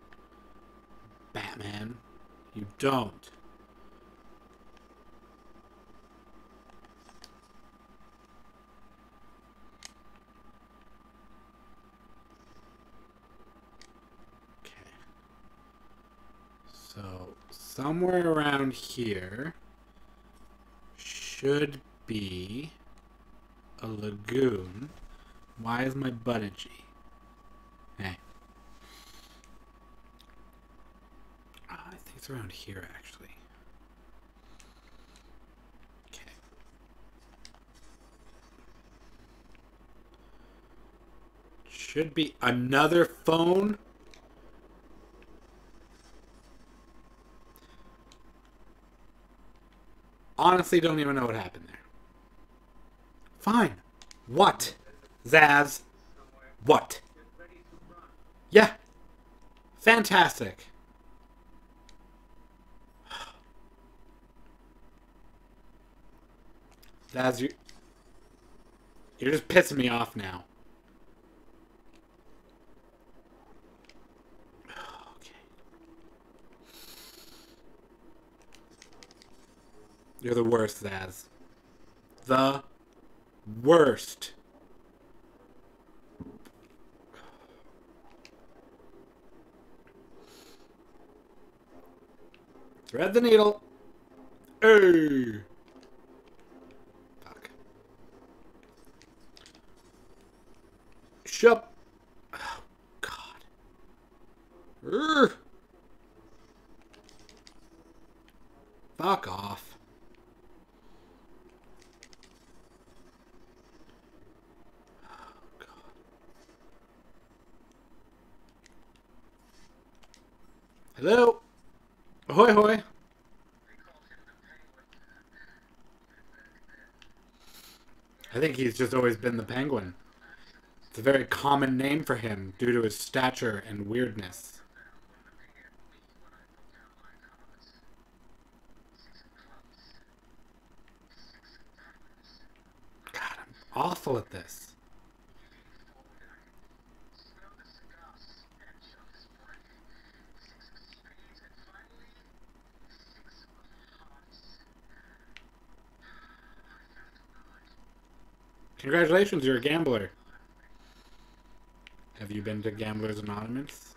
Batman, you don't. Okay. So, somewhere around here should be a lagoon. Why is my butt itchy? Hey. Ah, I think it's around here, actually. Okay. Should be another phone. Honestly, don't even know what happened there. Fine. What? Zsasz. What? Yeah. Fantastic. Zsasz, you, you're just pissing me off now. You're the worst, Zsasz. The worst. Thread the needle. Hey. Fuck. Shut. Oh, God. Urgh. Fuck off. Oh, God. Hello? Ahoy, hoy. I think he's just always been the penguin. It's a very common name for him due to his stature and weirdness. God, I'm awful at this. Congratulations, you're a gambler. Have you been to Gamblers Anonymous?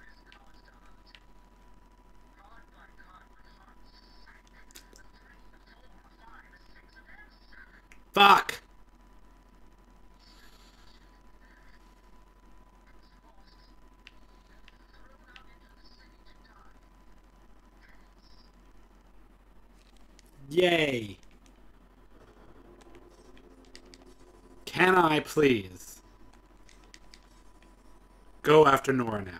Fuck! Yay! Can I please go after Nora now?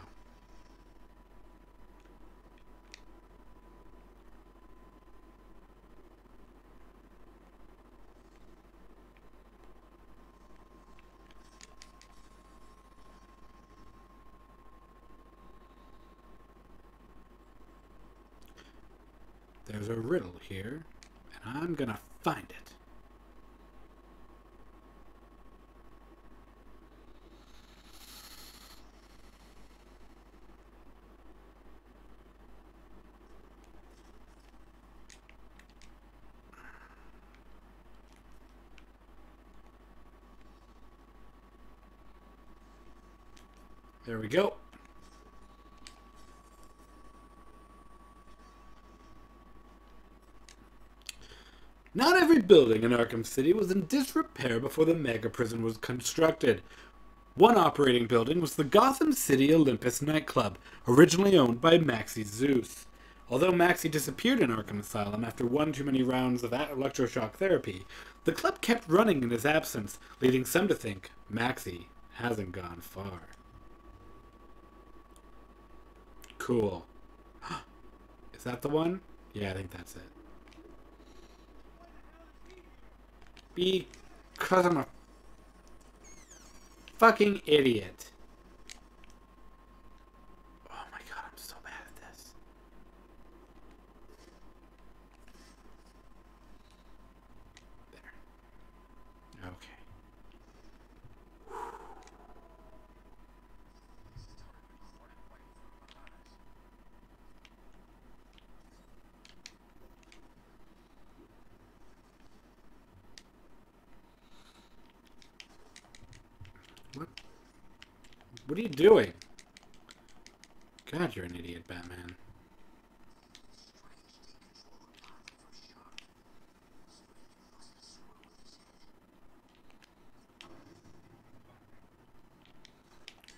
There's a riddle here, and I'm gonna find it. There we go. Not every building in Arkham City was in disrepair before the mega prison was constructed. One operating building was the Gotham City Olympus nightclub, originally owned by Maxie Zeus. Although Maxie disappeared in Arkham Asylum after one too many rounds of electroshock therapy, the club kept running in his absence, leading some to think Maxie hasn't gone far. Cool. [gasps] Is that the one? Yeah, I think that's it. Because I'm a fucking idiot. Oh my god, I'm so bad at this. There. Okay. What? What are you doing? God, you're an idiot, Batman.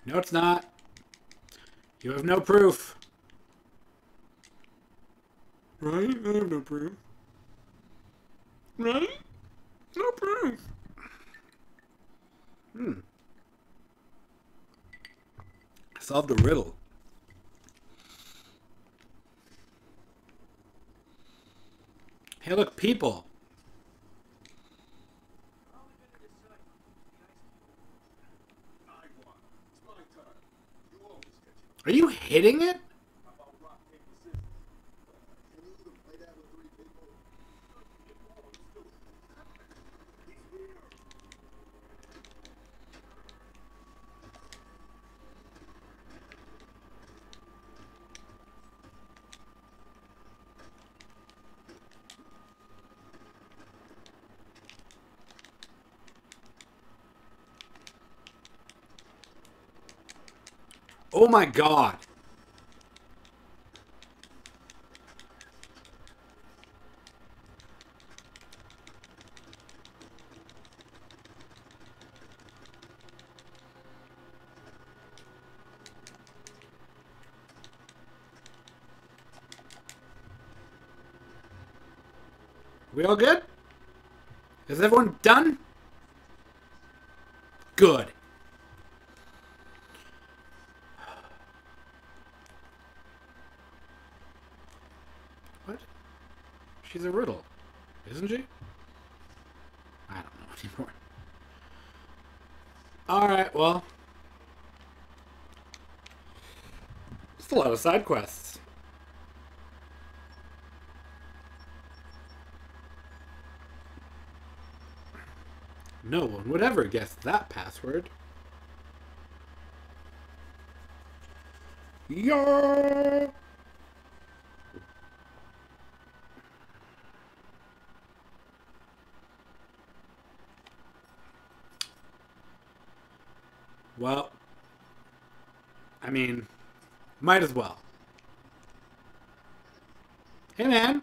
No, it's not. You have no proof. Right? I have no proof. Right? No proof. Hmm. Solved a riddle. Hey, look, people. Are you hitting it? How about rock, paper, scissors? Can you even play that with three people? He's here. Oh my god. We all good? Is everyone done? Good. What? She's a riddle, isn't she? I don't know anymore. Alright, well. It's a lot of side quests. No one would ever guess that password. Yeah. Well, I mean, might as well. Hey, man.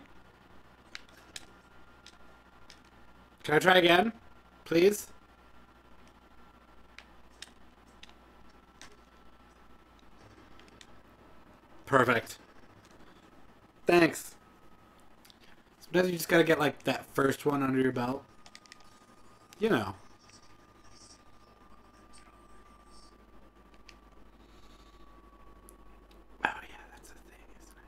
Can I try again? Please? Perfect. Thanks. Sometimes you just gotta get, like, that first one under your belt. You know. Oh, yeah, that's the thing, isn't it?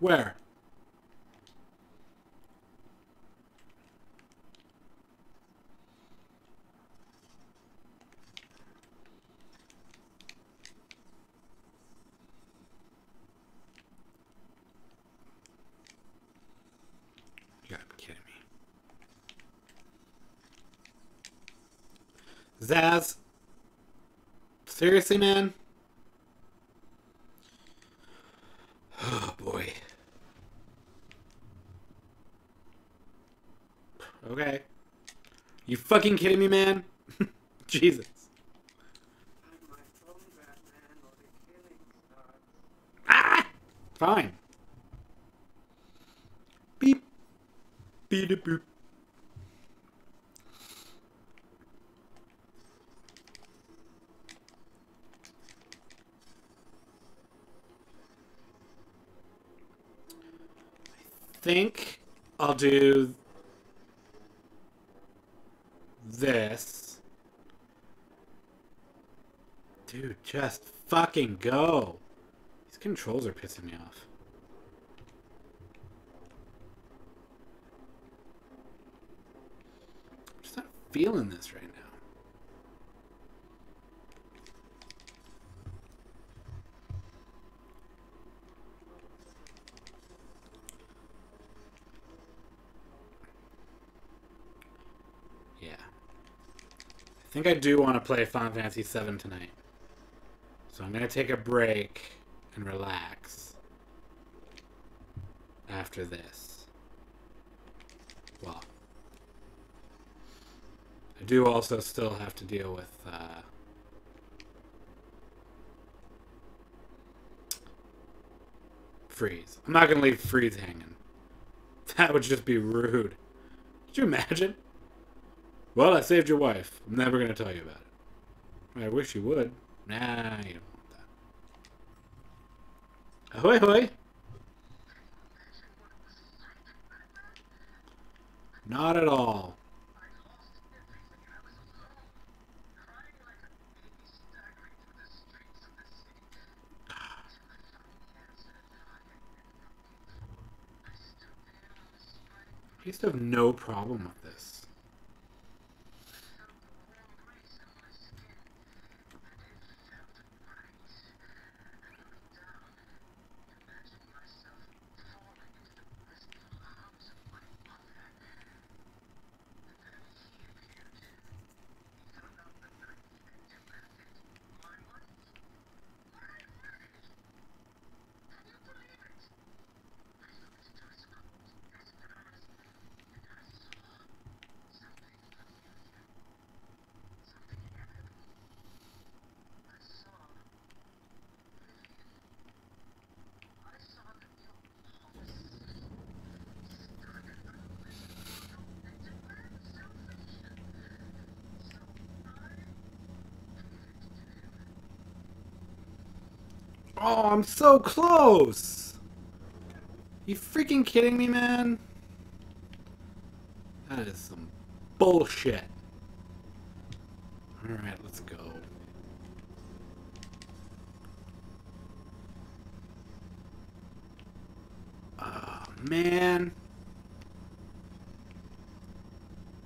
Where? You gotta be kidding me. Zsasz? Seriously, man? Oh boy. Okay. You fucking kidding me, man? [laughs] Jesus. Find my phone, Batman, or the killing starts. Ah! Fine. Beep. Beep boop. I think I'll do this. Dude, just fucking go. These controls are pissing me off. I'm just not feeling this right now. Yeah. I think I do want to play Final Fantasy VII tonight. So I'm going to take a break and relax after this. Well, I do also still have to deal with uh, Freeze. I'm not going to leave Freeze hanging. [laughs] That would just be rude. Could you imagine? Well, I saved your wife. I'm never going to tell you about it. I wish you would. Nah, you don't want that. Ahoy, hoy! Not at all. I used to have no problem with crying like a baby staggering through the streets of the city. Until I found the answer that I had been looking for. I stood there on the spine, I used to have no problem with this. felt the warm breeze on my skin, and it felt right. I looked down, imagining myself falling into the wistful arms of my mother. And then he appeared. He held out the knife and demanded my money. My money! Can you believe it? I looked into his cold, desperate eyes, and I saw something familiar. Something inevitable. I saw Vivian. I saw the new host. Stood in the window and demanded salvation. So I gave it to him. Oh, I'm so close! You freaking kidding me, man? That is some bullshit. Alright, let's go. Oh, man.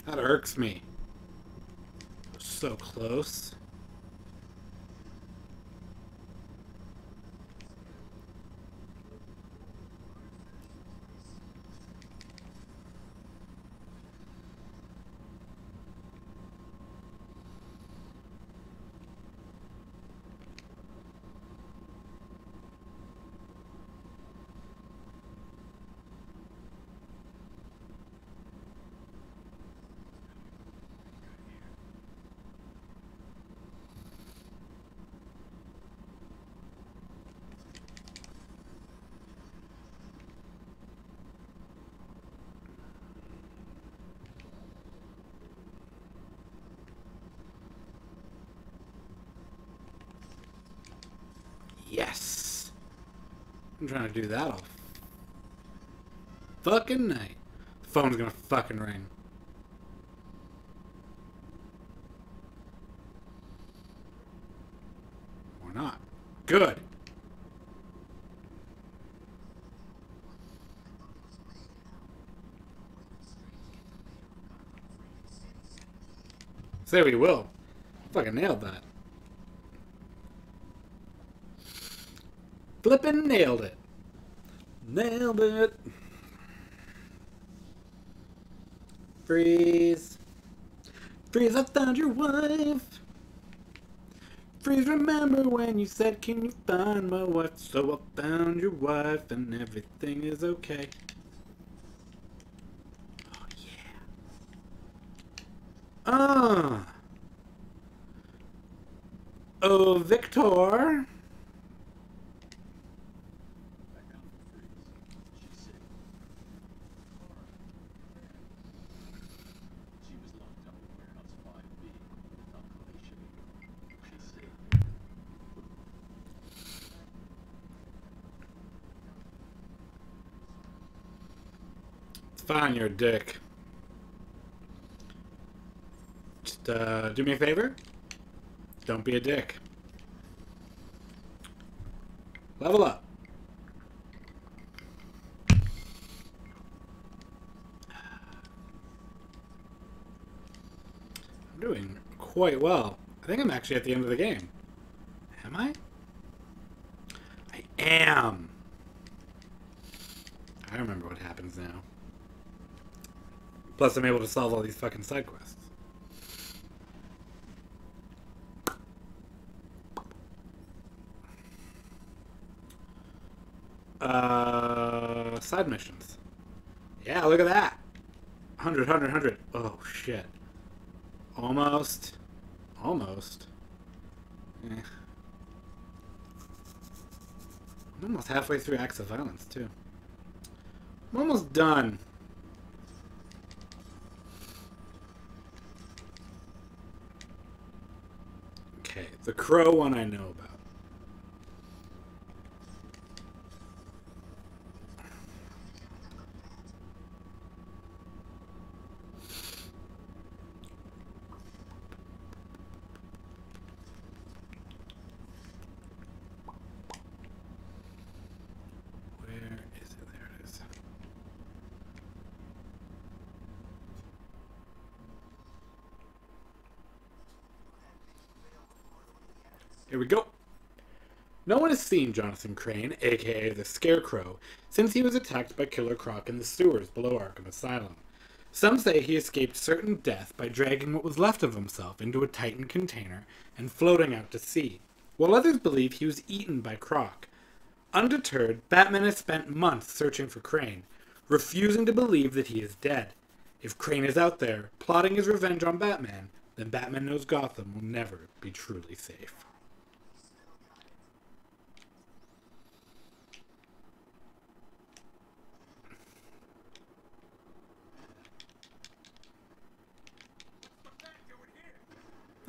That irks me. So close. I'm trying to do that all fucking night. The phone's gonna fucking ring. Or not. Good. Say we will. Fucking nailed that. Flippin' nailed it. Nailed it. Freeze. Freeze, I found your wife. Freeze, remember when you said, Can you find my wife? So I found your wife, and everything is okay. Oh, yeah. Ah. Oh, Victor. Back out for freeze. She's safe. She was locked up in warehouse 5B without Kaleisha. She's safe. It's your dick. Just uh, do me a favor. Don't be a dick. Level up. I'm doing quite well. I think I'm actually at the end of the game. Am I? I am. I remember what happens now. Plus, I'm able to solve all these fucking side quests. Uh, side missions. Yeah, look at that. 100, 100, 100. Oh, shit. Almost. Almost. Eh. I'm almost halfway through Acts of Violence, too. I'm almost done. Okay, the crow one I know about. Where is it? There it is. Here we go. No Jonathan Crane, aka the Scarecrow, since he was attacked by Killer Croc in the sewers below Arkham Asylum. Some say he escaped certain death by dragging what was left of himself into a Titan container and floating out to sea, while others believe he was eaten by Croc. Undeterred, Batman has spent months searching for Crane, refusing to believe that he is dead. If Crane is out there, plotting his revenge on Batman, then Batman knows Gotham will never be truly safe.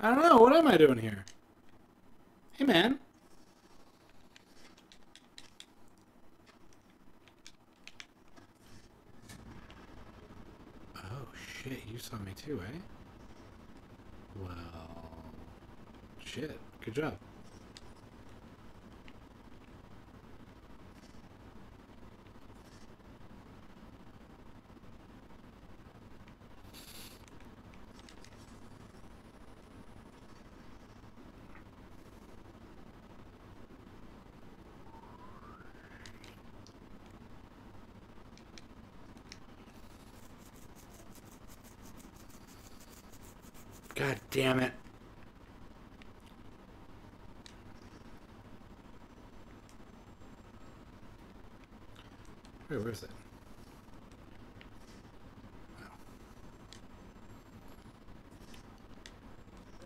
I don't know. What am I doing here? Hey, man. Oh, shit. You saw me too, eh? Well, shit. Good job. God damn it. Wait, where is it?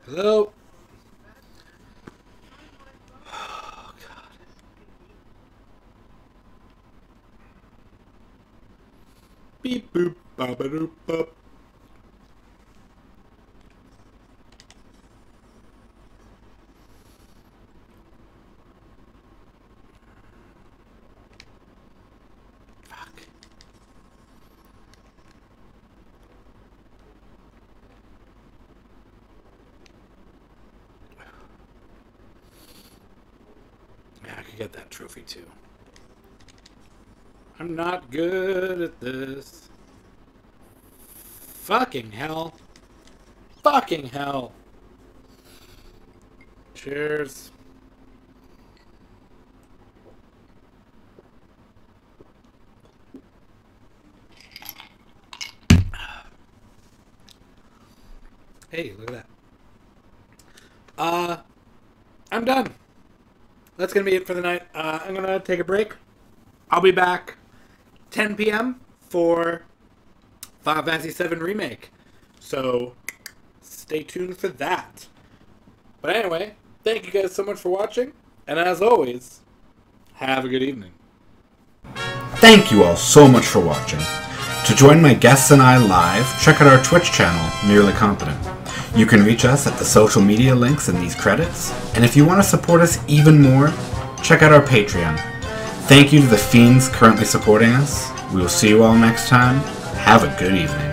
Hello? Oh, God. Beep boop, ba ba doop bop. could get that trophy too. I'm not good at this. Fucking hell. Fucking hell. Cheers. Hey, look at that. Uh, I'm done. That's gonna be it for the night. Uh, I'm gonna take a break. I'll be back 10 p.m. for Final Fantasy VII Remake. So stay tuned for that. But anyway, thank you guys so much for watching, and as always, have a good evening. Thank you all so much for watching. To join my guests and I live, check out our Twitch channel, Nearly Competent. You can reach us at the social media links in these credits, and if you want to support us even more, check out our Patreon. Thank you to the fiends currently supporting us. We will see you all next time. Have a good evening.